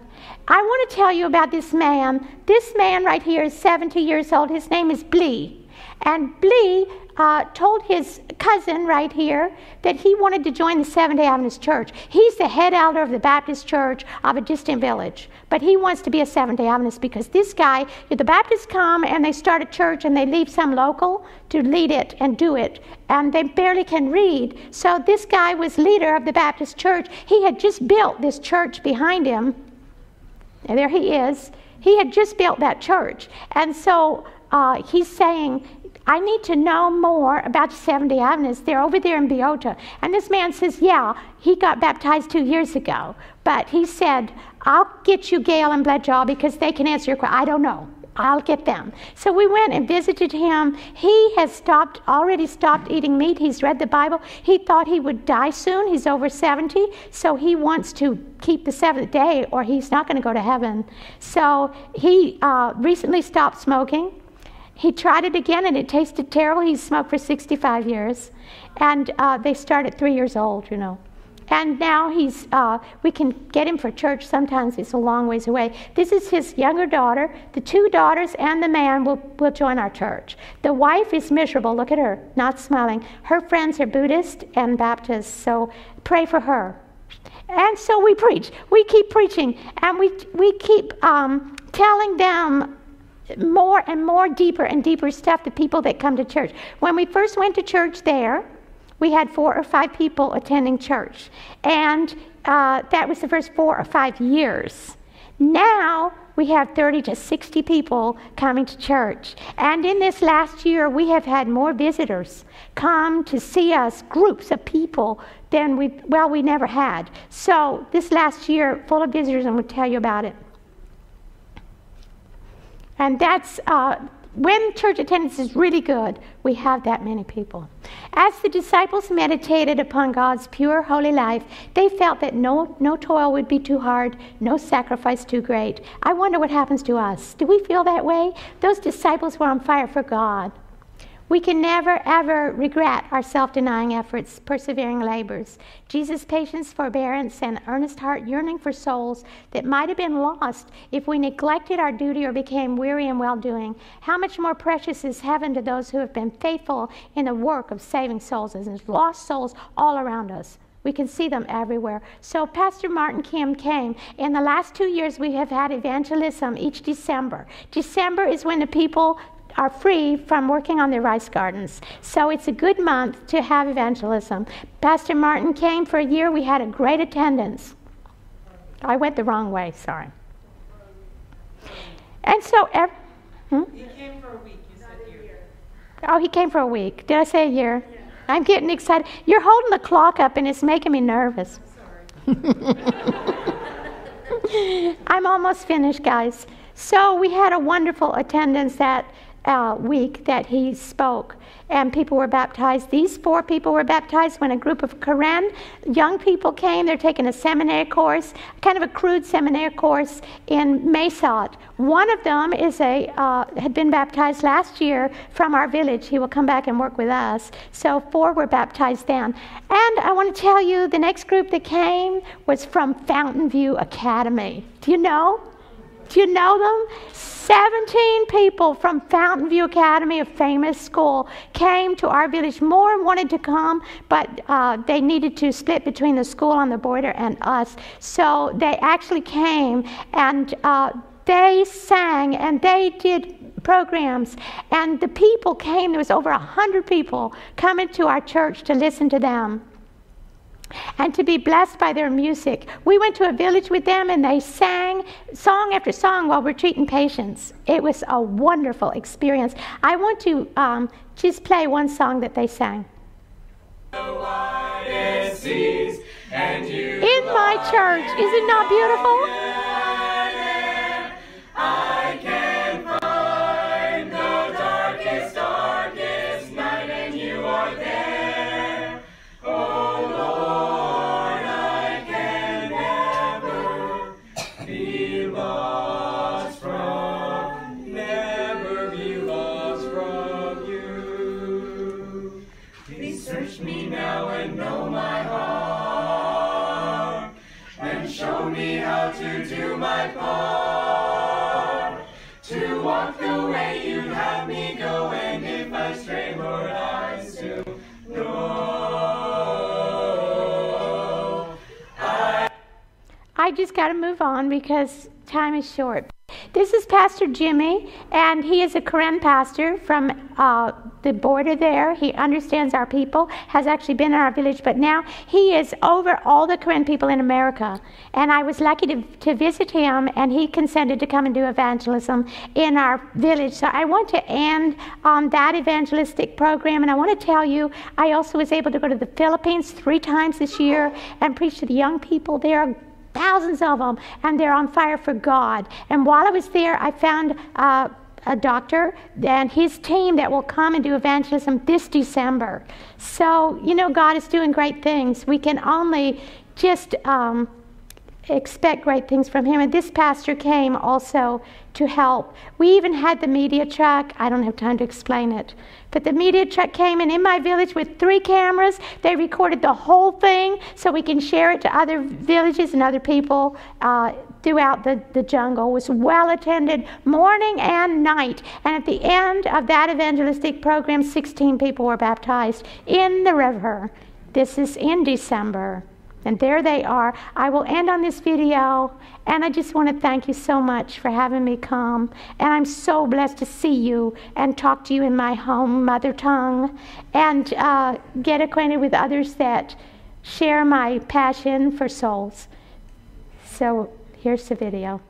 I want to tell you about this man. This man right here is 70 years old. His name is Blee. And Blee uh, told his cousin right here that he wanted to join the Seventh day Adventist Church. He's the head elder of the Baptist church of a distant village, but he wants to be a Seventh day Adventist because this guy, the Baptists come and they start a church and they leave some local to lead it and do it, and they barely can read. So this guy was leader of the Baptist church. He had just built this church behind him. And there he is. He had just built that church. And so uh, he's saying, I need to know more about the Seventh day Adventists. They're over there in Biota. And this man says, Yeah, he got baptized two years ago. But he said, I'll get you Gayle and Bledjaw because they can answer your question. I don't know. I'll get them. So we went and visited him. He has stopped, already stopped eating meat. He's read the Bible. He thought he would die soon. He's over 70, so he wants to keep the seventh day or he's not going to go to heaven. So he uh, recently stopped smoking. He tried it again and it tasted terrible. He smoked for 65 years. And uh, they start at three years old, you know. And now he's, uh, we can get him for church. Sometimes it's a long ways away. This is his younger daughter. The two daughters and the man will, will join our church. The wife is miserable. Look at her, not smiling. Her friends are Buddhist and Baptist, so pray for her. And so we preach. We keep preaching, and we, we keep um, telling them more and more deeper and deeper stuff the people that come to church. When we first went to church there, we had four or five people attending church. And uh, that was the first four or five years. Now we have 30 to 60 people coming to church. And in this last year, we have had more visitors come to see us, groups of people, than we, well, we never had. So this last year, full of visitors, I'm going to tell you about it. And that's uh, when church attendance is really good, we have that many people. As the disciples meditated upon God's pure, holy life, they felt that no, no toil would be too hard, no sacrifice too great. I wonder what happens to us. Do we feel that way? Those disciples were on fire for God. We can never, ever regret our self denying efforts, persevering labors, Jesus' patience, forbearance, and earnest heart yearning for souls that might have been lost if we neglected our duty or became weary in well doing. How much more precious is heaven to those who have been faithful in the work of saving souls, there's lost souls all around us. We can see them everywhere. So, Pastor Martin Kim came. In the last two years, we have had evangelism each December. December is when the people are free from working on their rice gardens. So it's a good month to have evangelism. Pastor Martin came for a year. We had a great attendance. I went the wrong way, sorry. And so, ev- hmm? He came for a week, you said year. Oh, he came for a week. Did I say a year? Yeah. I'm getting excited. You're holding the clock up and it's making me nervous. I'm almost finished, guys. So we had a wonderful attendance that uh, week that he spoke, and people were baptized. These four people were baptized when a group of Karen young people came. They're taking a seminary course, kind of a crude seminary course in Mae Sot. One of them is a uh, had been baptized last year from our village. He will come back and work with us. So four were baptized then. And I want to tell you, the next group that came was from Fountainview Academy. Do you know? Do you know them? 17 people from Fountainview Academy, a famous school, came to our village. More wanted to come, but uh, they needed to split between the school on the border and us. So they actually came and uh, they sang and they did programs. And the people came, there was over 100 people coming to our church to listen to them and to be blessed by their music. We went to a village with them and they sang song after song while we're treating patients. It was a wonderful experience. I want to um, just play one song that they sang. In my church, is it not beautiful? I call to walk the way you have me going if my strain more eyes to go. I just got to move on because time is short. This is Pastor Jimmy, and he is a Karen pastor from uh, the border there. He understands our people, has actually been in our village, but now he is over all the Karen people in America. And I was lucky to, to visit him, and he consented to come and do evangelism in our village. So I want to end on that evangelistic program, and I want to tell you I also was able to go to the Philippines three times this year and preach to the young people there thousands of them, and they're on fire for God. And while I was there, I found uh, a doctor and his team that will come and do evangelism this December. So, you know, God is doing great things. We can only just um, expect great things from him. And this pastor came also to help. We even had the media truck. I don't have time to explain it. But the media truck came and in my village with three cameras. They recorded the whole thing so we can share it to other villages and other people uh, throughout the, the jungle. It was well attended morning and night. And at the end of that evangelistic program, 16 people were baptized in the river. This is in December. And there they are. I will end on this video, and I just want to thank you so much for having me come. And I'm so blessed to see you and talk to you in my home mother tongue and uh, get acquainted with others that share my passion for souls. So here's the video.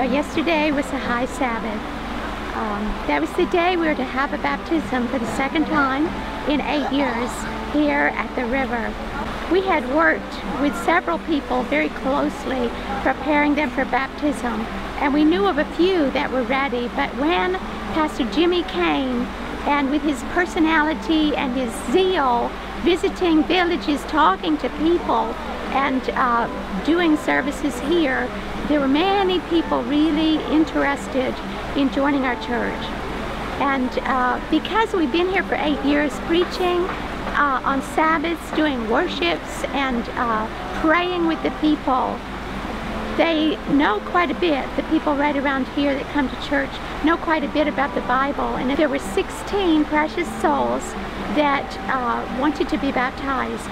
So yesterday was a high Sabbath. Um, that was the day we were to have a baptism for the second time in eight years here at the river. We had worked with several people very closely preparing them for baptism and we knew of a few that were ready but when Pastor Jimmy came and with his personality and his zeal visiting villages talking to people and uh, doing services here there were many people really interested in joining our church. And uh, because we've been here for eight years preaching uh, on Sabbaths, doing worships, and uh, praying with the people, they know quite a bit. The people right around here that come to church know quite a bit about the Bible. And there were 16 precious souls that uh, wanted to be baptized.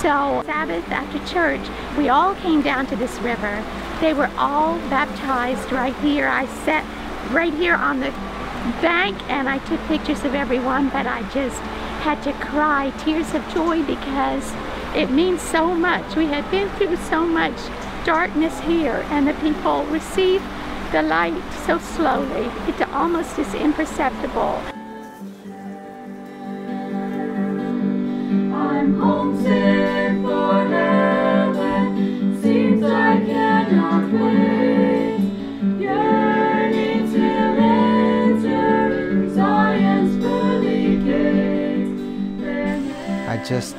So Sabbath after church, we all came down to this river. They were all baptized right here. I sat right here on the bank and I took pictures of everyone, but I just had to cry tears of joy because it means so much. We had been through so much darkness here, and the people receive the light so slowly. It almost is imperceptible. I'm homesick for just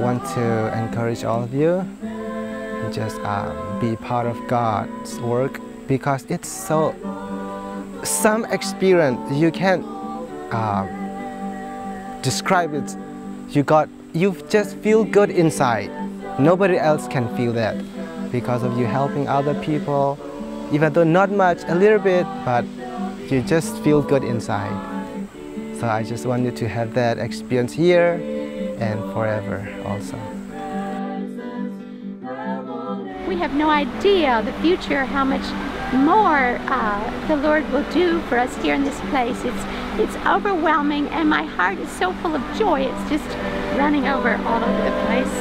want to encourage all of you just um, be part of God's work because it's so some experience you can't um, describe it. You got you just feel good inside. Nobody else can feel that because of you helping other people, even though not much, a little bit, but you just feel good inside. So I just want you to have that experience here and forever also. We have no idea the future, how much more uh, the Lord will do for us here in this place. It's it's overwhelming, and my heart is so full of joy. It's just running over all over the place.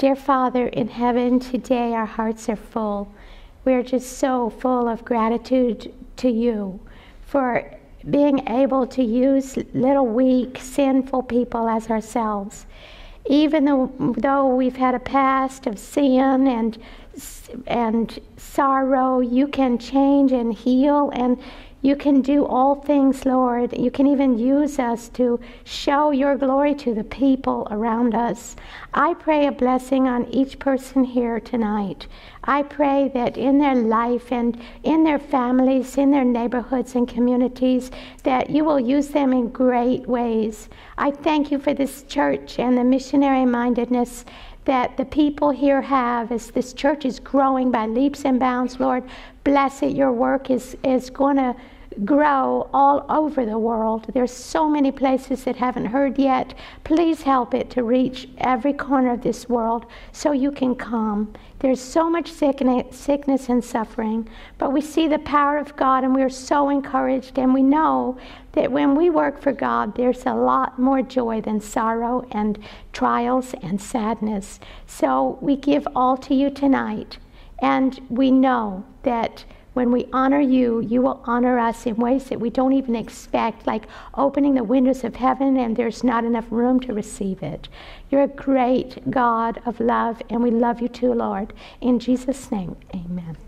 Dear Father in heaven, today our hearts are full. We're just so full of gratitude to you for being able to use little weak, sinful people as ourselves. Even though, though we've had a past of sin and, and sorrow, you can change and heal and you can do all things, Lord. You can even use us to show your glory to the people around us. I pray a blessing on each person here tonight. I pray that in their life and in their families, in their neighborhoods and communities, that you will use them in great ways. I thank you for this church and the missionary mindedness that the people here have as this church is growing by leaps and bounds, Lord. Bless it. Your work is, is going to grow all over the world. There's so many places that haven't heard yet. Please help it to reach every corner of this world so you can come. There's so much sickness, sickness and suffering, but we see the power of God and we're so encouraged and we know that when we work for God, there's a lot more joy than sorrow and trials and sadness. So we give all to you tonight. And we know that when we honor you, you will honor us in ways that we don't even expect, like opening the windows of heaven and there's not enough room to receive it. You're a great God of love, and we love you too, Lord. In Jesus' name, amen.